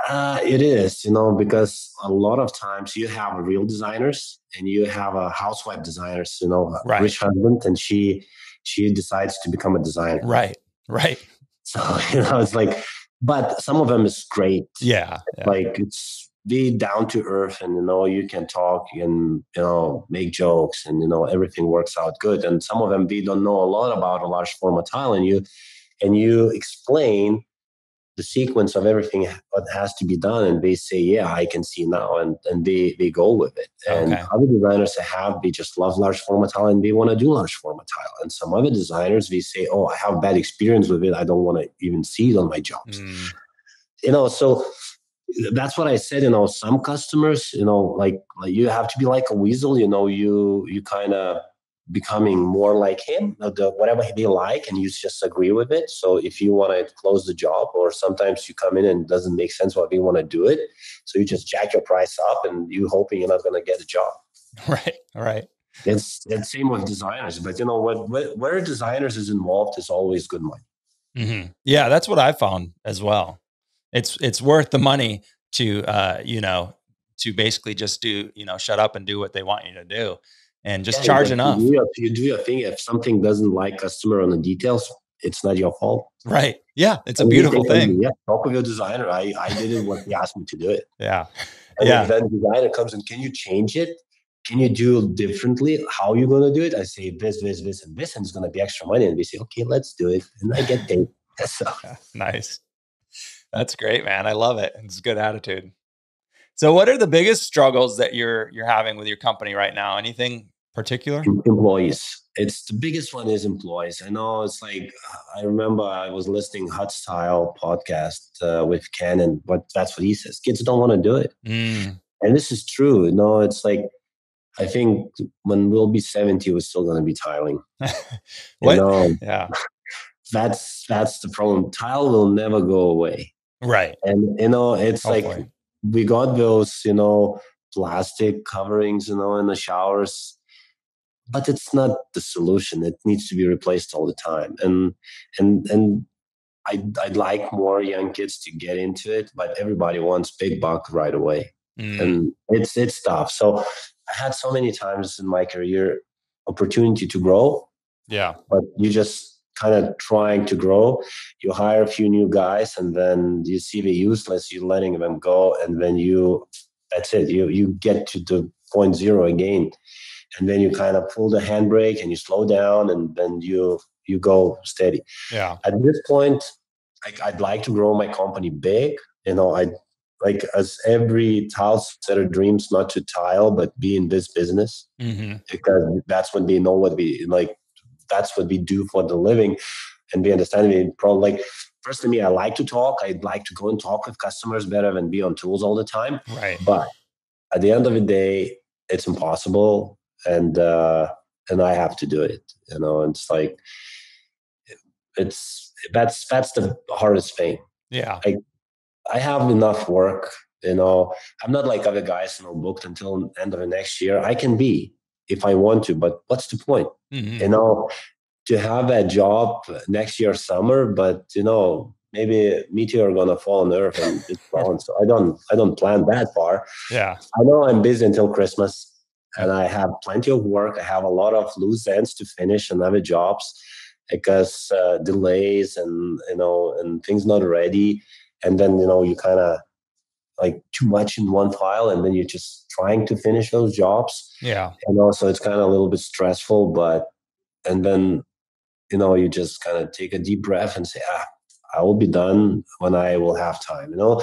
Uh, it is, you know, because a lot of times you have real designers and you have a housewife designers, you know, right. rich husband, and she she decides to become a designer. Right, right. So you know, it's like, but some of them is great. Yeah, yeah. like it's be down to earth, and you know, you can talk and you know make jokes, and you know everything works out good. And some of them we don't know a lot about a large format tile, and you and you explain the sequence of everything what has to be done and they say yeah i can see now and and they they go with it and okay. other designers i have they just love large format tile and they want to do large format tile and some other designers they say oh i have bad experience with it i don't want to even see it on my jobs mm. you know so that's what i said you know some customers you know like, like you have to be like a weasel you know you you kind of becoming more like him, the, whatever they like, and you just agree with it. So if you want to close the job, or sometimes you come in and it doesn't make sense why you want to do it, so you just jack your price up, and you hoping you're not going to get a job. Right. Right. It's it's same with designers, but you know what? Where designers is involved is always good money. Mm-hmm. Yeah, that's what I found as well. It's it's worth the money to uh, you know to basically just do you know shut up and do what they want you to do and just yeah, charge enough. You do, your, you do your thing. If something doesn't like customer on the details, it's not your fault. Right. Yeah. It's a beautiful thing. Yeah. Talk with your designer. I, I did it when he asked me to do it. Yeah. And yeah. then the designer comes and can you change it? Can you do differently? How are you going to do it? I say this, this, this, and this, and it's going to be extra money. And we say, okay, let's do it. And I get paid. so nice. That's great, man. I love it. It's a good attitude. So what are the biggest struggles that you're you're having with your company right now? Anything particular? Employees. It's the biggest one is employees. I know it's like I remember I was listening Hut Style podcast uh, with Ken, and what that's what he says. Kids don't want to do it, mm. and this is true. You know, it's like I think when we'll be seventy, we're still going to be tiling. what? Know, yeah, that's that's the problem. Tile will never go away. Right, and you know, it's Hopefully. like we got those, you know, plastic coverings, you know, in the showers but it's not the solution. It needs to be replaced all the time. And and and I'd, I'd like more young kids to get into it, but everybody wants big buck right away, mm. and it's it's tough. So I had so many times in my career opportunity to grow, yeah, but you just kind of trying to grow. You hire a few new guys, and then you see the useless. You're letting them go, and then you that's it. You you get to the point zero again, and then you kind of pull the handbrake and you slow down, and then you you go steady. Yeah. At this point, like I'd like to grow my company big. You know, I like as every tile setter dreams not to tile but be in this business Mm-hmm. because that's what we know what we like. That's what we do for the living, and we understand it. Probably like first to me, I like to talk. I'd like to go and talk with customers better than be on tools all the time. Right. But at the end of the day, it's impossible, and uh, and I have to do it. You know, and it's like it's that's that's the hardest thing. Yeah. I I have enough work. You know, I'm not like other guys, you know, booked until end of the next year. I can be if I want to, but what's the point? Mhm. You know, to have a job next year summer, but you know, maybe a meteor gonna fall on Earth and it's gone. So I don't, I don't plan that far. Yeah. I know I'm busy until Christmas, and I have plenty of work. I have a lot of loose ends to finish and other jobs because uh, delays and you know and things not ready, and then you know you kind of like too much in one file, and then you're just trying to finish those jobs, Yeah. and also it's kind of a little bit stressful. But and then you know you just kind of take a deep breath and say, ah, I will be done when I will have time. You know,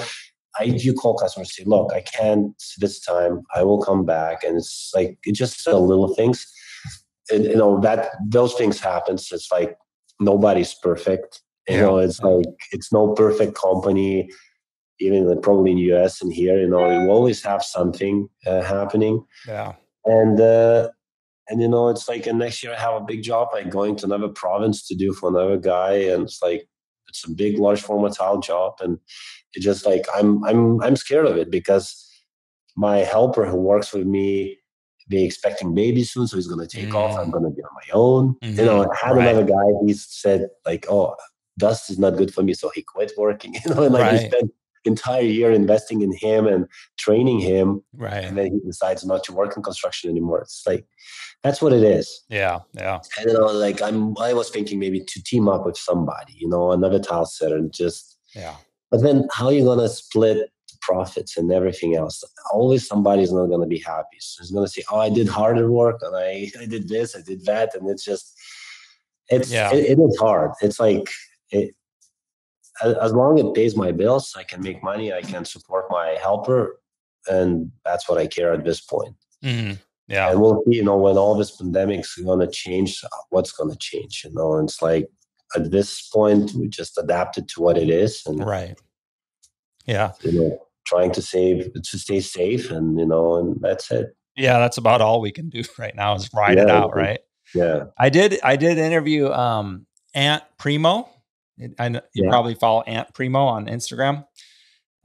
I do call customers say, look, I can't this time. I will come back, and it's like it's just the little things. And, you know that those things happens. It's like nobody's perfect. You Yeah. know, it's like it's no perfect company. Even probably in the US and here, you know, you always have something uh, happening Yeah. and uh, and you know it's like and next year I have a big job like going to another province to do for another guy and it's like it's a big large format tile job and it just like I'm I'm I'm scared of it because my helper who works with me be expecting baby soon so he's gonna take off I'm Mm. gonna be on my own you know I had Right. another guy he said like oh dust is not good for me so he quit working you know and like Right. spent entire year investing in him and training him Right. and then he decides not to work in construction anymore. It's like that's what it is. Yeah. Yeah. And you know, like I'm I was thinking maybe to team up with somebody, you know, another tile setter and just Yeah. but then how are you gonna split profits and everything else? Always somebody's not gonna be happy. So he's gonna say, Oh, I did harder work and I, I did this, I did that, and it's just it's Yeah. it, it is hard. It's like it as long as it pays my bills, I can make money, I can support my helper, and that's what I care at this point. Mhm. Yeah. And we'll see, you know, when all this pandemic's gonna change, what's gonna change, you know? And it's like at this point, we just adapted to what it is, and Right. Yeah. you know, trying to save to stay safe, and you know, and that's it. Yeah. That's about all we can do right now is ride it out. Right. Yeah, I did. I did interview um, Ant Primo. I know you Yeah. probably follow Ant Primo on Instagram,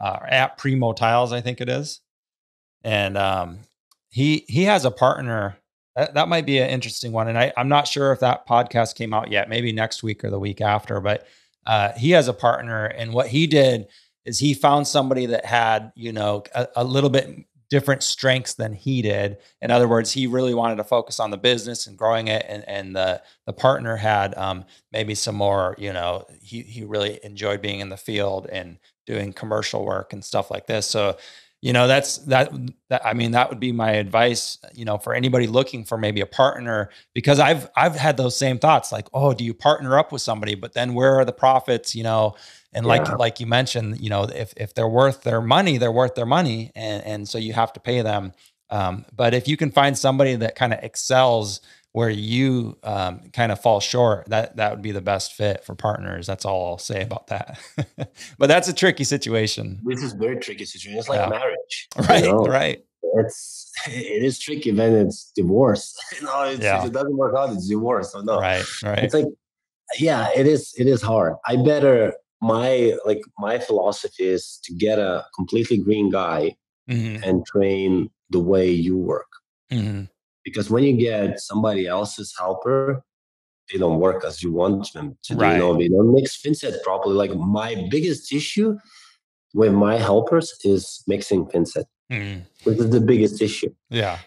uh, at Primo Tiles, I think it is. And um, he he has a partner. That, that might be an interesting one. And I, I'm not sure if that podcast came out yet. Maybe next week or the week after. But uh, he has a partner, and what he did is he found somebody that had you know a, a little bit different strengths than he did. In other words, he really wanted to focus on the business and growing it, and and the the partner had um, maybe some more. You know, he he really enjoyed being in the field and doing commercial work and stuff like this. So, you know, that's that. That I mean, that would be my advice. You know, for anybody looking for maybe a partner, because I've I've had those same thoughts. Like, oh, do you partner up with somebody? But then where are the profits? You know. And like Yeah. like you mentioned, you know, if if they're worth their money, they're worth their money, and and so you have to pay them. Um, but if you can find somebody that kind of excels where you um, kind of fall short, that that would be the best fit for partners. That's all I'll say about that. but that's a tricky situation, this is very tricky situation. It's like Yeah. marriage, you right? know? Right? It's it is tricky when it's divorce. you know, it's, Yeah. if it doesn't work out, it's divorce. So no, Right? Right? it's like yeah it is it is hard i better my like my philosophy is to get a completely green guy Mhm, and train the way you work mhm. Because when you get somebody else's helper they don't work as you want them to do you know they don't mix thinset properly like my biggest issue with my helpers is mixing thinset Mhm. which is the biggest issue Yeah.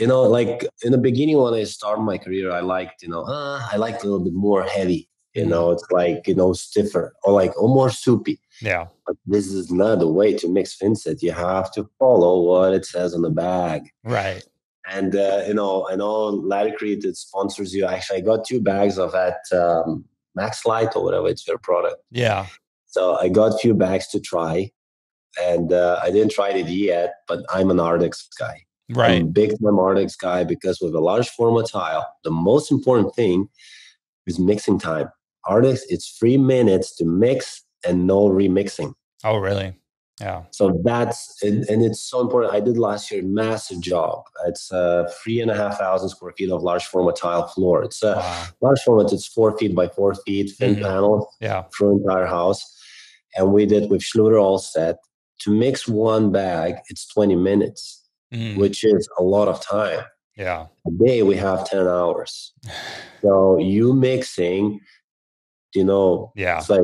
you know like in the beginning when i started my career i liked you know uh, i liked a little bit more heavy You mm. know, it's like, you know, stiffer or like or more soupy. Yeah. But this is not the way to mix Thinset. You have to follow what it says on the bag. Right. And, uh, you know, I know Laticrete, it sponsors you. Actually, I got two bags of that um, Max Light or whatever, it's their product. Yeah. So I got a few bags to try. And uh, I didn't try it yet, but I'm an Ardex guy. Right. I'm big time Ardex guy because with a large format tile, the most important thing is mixing time. Ardex, it's three minutes to mix and no remixing. Oh, really? Yeah. So that's and, and, it's so important. I did last year massive job. It's uh, three and a half thousand square feet of large format tile floor. It's a wow. large format. It's four feet by four feet, thin mm-hmm. panel. Yeah. Through entire house, and we did with Schluter ALL-SET to mix one bag. It's twenty minutes, mm. which is a lot of time. Yeah. A day we have ten hours. so you mixing, you know, yeah, it's like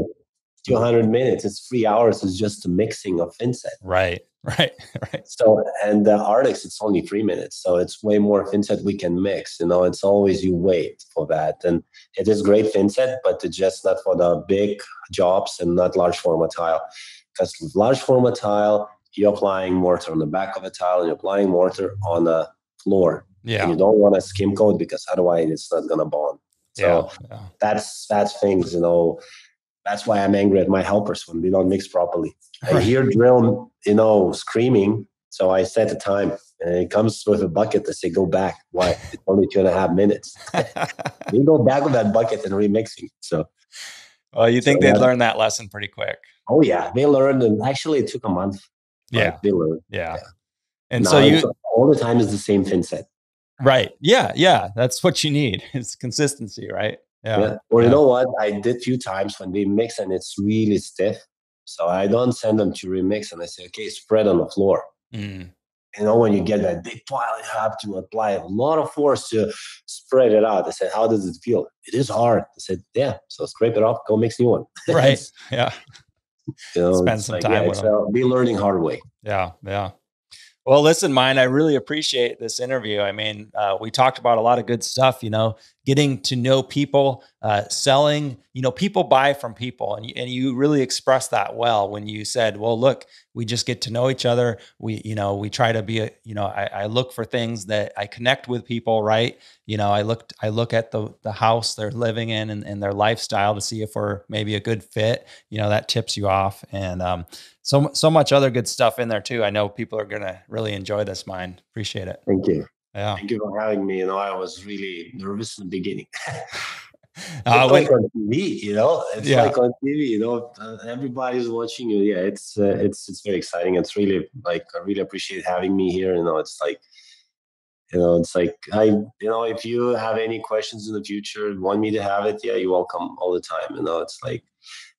200 minutes. It's three hours. It's just a mixing of Thinset. Right, right, right. So, and the Ardex, it's only three minutes. So it's way more Thinset we can mix. You know, it's always you wait for that. And it is great Thinset, but it's just not for the big jobs and not large format tile. Because large format tile, you're applying mortar on the back of a tile and you're applying mortar on the floor. Yeah. And you don't want to skim coat because otherwise it's not going to bond. So yeah, yeah. that's that's things, you know that's why I'm angry at my helpers when they don't mix properly. I hear drill, you know, screaming. So I set a time and it comes with a bucket to say, go back. Why? It's only two and a half minutes. you go back with that bucket and remixing. So, well, you think so they'd learn that lesson pretty quick. Oh, yeah. They learned, and actually, it took a month. Yeah. They learned. Yeah. yeah. And now so you all the time is the same Thinset. Right. Yeah. Yeah. That's what you need. It's consistency, right? Yeah. yeah. Or you know what? I did few times when they mix and it's really stiff. So I don't send them to remix and I say, okay, spread on the floor. Mm. You know, when you get that big pile, you have to apply a lot of force to spread it out. I said, how does it feel? It is hard. I said, yeah. So scrape it off, go mix new one. right. Yeah. You know, Spend some like, time yeah, with them. Uh, be learning hard way. Yeah. Yeah. Well, listen, Mind, I really appreciate this interview. I mean, uh, we talked about a lot of good stuff, you know, getting to know people, uh, selling, you know, people buy from people. And you, and you really expressed that well when you said, well, look, we just get to know each other. We, you know, we try to be a, you know, I, I look for things that I connect with people, right? You know, I looked, I look at the, the house they're living in and, and their lifestyle to see if we're maybe a good fit, you know, that tips you off. And, um, so so much other good stuff in there too. I know people are gonna really enjoy this. Mind, appreciate it. Thank you. Yeah. Thank you for having me. You know, I was really nervous in the beginning. uh, like on TV, you know, it's yeah. like on TV. You know, everybody's watching you. Yeah, it's uh, it's it's very exciting. It's really like I really appreciate having me here. You know, it's like you know, it's like I, you know, if you have any questions in the future, want me to have it, yeah, you're welcome all the time. You know, it's like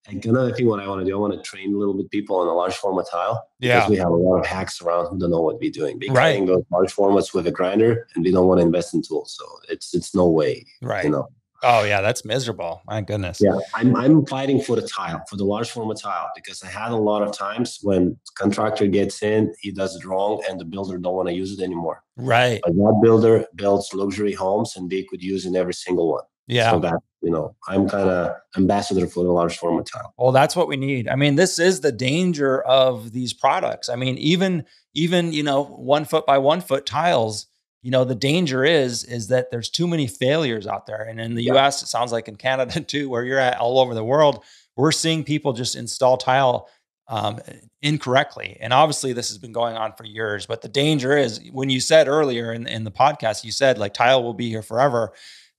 and another thing, what I want to do, I want to train a little bit people on a large format tile. Yeah. Because we have a lot of hacks around who don't know what we're doing. They're right. cutting those large formats with a grinder and we don't want to invest in tools. So it's it's no way. Right. You know. Oh yeah, that's miserable. My goodness. Yeah. I'm I'm fighting for the tile, for the large format tile, because I had a lot of times when contractor gets in, he does it wrong and the builder don't want to use it anymore. Right. But that builder builds luxury homes and they could use in every single one. Yeah. So that, you know, I'm kind of ambassador for the large format tile. Well, that's what we need. I mean, this is the danger of these products. I mean, even, even, you know, one foot by one foot tiles, you know, the danger is, is that there's too many failures out there. And in the yeah. US, it sounds like in Canada too, where you're at all over the world, we're seeing people just install tile um, incorrectly. And obviously, this has been going on for years. But the danger is when you said earlier in, in the podcast, you said like tile will be here forever.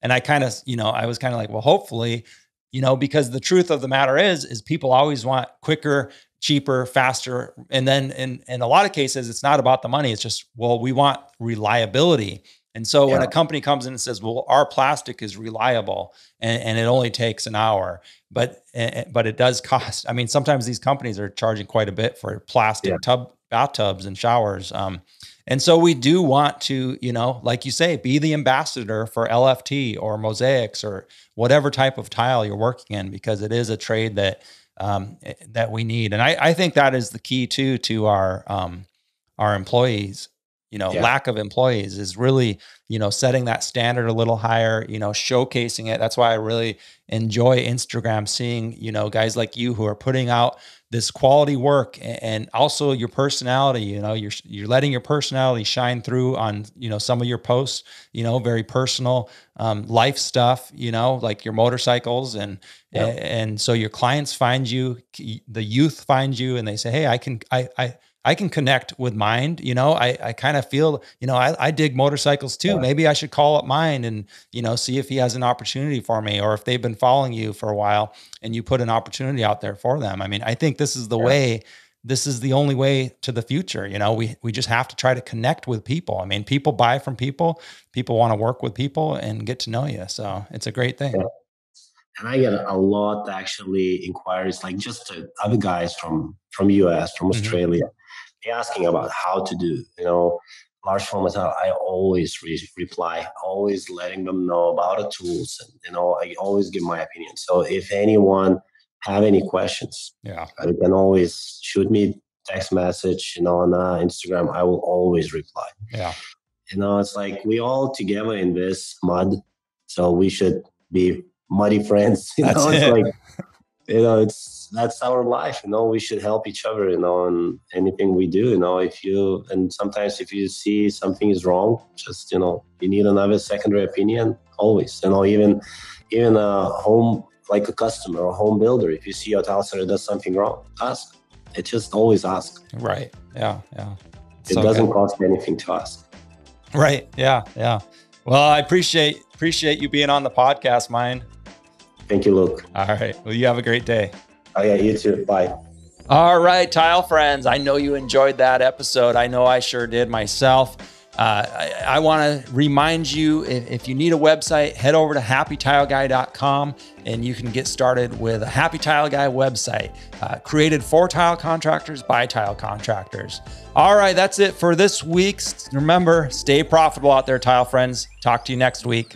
And I kind of, you know, I was kind of like, well, hopefully, you know, because the truth of the matter is, is people always want quicker, cheaper, faster. And then in, in a lot of cases, it's not about the money. It's just, well, we want reliability. And so yeah. when a company comes in and says, well, our plastic is reliable and, and it only takes an hour, but, but it does cost. I mean, sometimes these companies are charging quite a bit for plastic yeah. tub bathtubs and showers. Um, and so we do want to, you know, like you say, be the ambassador for LFT or mosaics or whatever type of tile you're working in, because it is a trade that um, that we need. And I, I think that is the key too to our um, our employees. You know, yeah. lack of employees is really, you know, setting that standard a little higher, you know, showcasing it. That's why I really enjoy Instagram seeing, you know, guys like you who are putting out this quality work and also your personality you know you're you're letting your personality shine through on you know some of your posts you know very personal um, life stuff you know like your motorcycles and and, and so your clients find you the youth find you and they say hey i can i i I can connect with Mind. You know, I, I kind of feel, you know, I, I dig motorcycles too. Yeah. Maybe I should call up Mind and, you know, see if he has an opportunity for me or if they've been following you for a while and you put an opportunity out there for them. I mean, I think this is the yeah. way, this is the only way to the future. You know, we, we just have to try to connect with people. I mean, people buy from people, people want to work with people and get to know you. So it's a great thing. Yeah and I get a lot actually inquiries like just to other guys from from US from mm-hmm. Australia asking about how to do, you know, large format. I always re- reply, always letting them know about the tools, and you know, I always give my opinion. So if anyone have any questions, yeah, you can always shoot me text message, you know, on uh, Instagram. I will always reply. Yeah, you know, it's like we all together in this mud, so we should be muddy friends. You That's know, it. it's like you know, it's that's our life. You know, we should help each other. You know, and anything we do. You know, if you and sometimes if you see something is wrong, just you know, you need another secondary opinion. Always, you know, even even a home like a customer or a home builder, if you see your house does something wrong, ask. It just always ask. Right. Yeah. Yeah. It so doesn't cost anything to ask. Right. Yeah. Yeah. Well, I appreciate appreciate you being on the podcast, Mind. Thank you, Luke. All right. Well, you have a great day. Oh, yeah. You too. Bye. All right, tile friends. I know you enjoyed that episode. I know I sure did myself. Uh, I, I want to remind you if, if, you need a website, head over to happytileguy.com and you can get started with a Happy Tile Guy website uh, created for tile contractors by tile contractors. All right, that's it for this week. Remember, stay profitable out there, tile friends. Talk to you next week.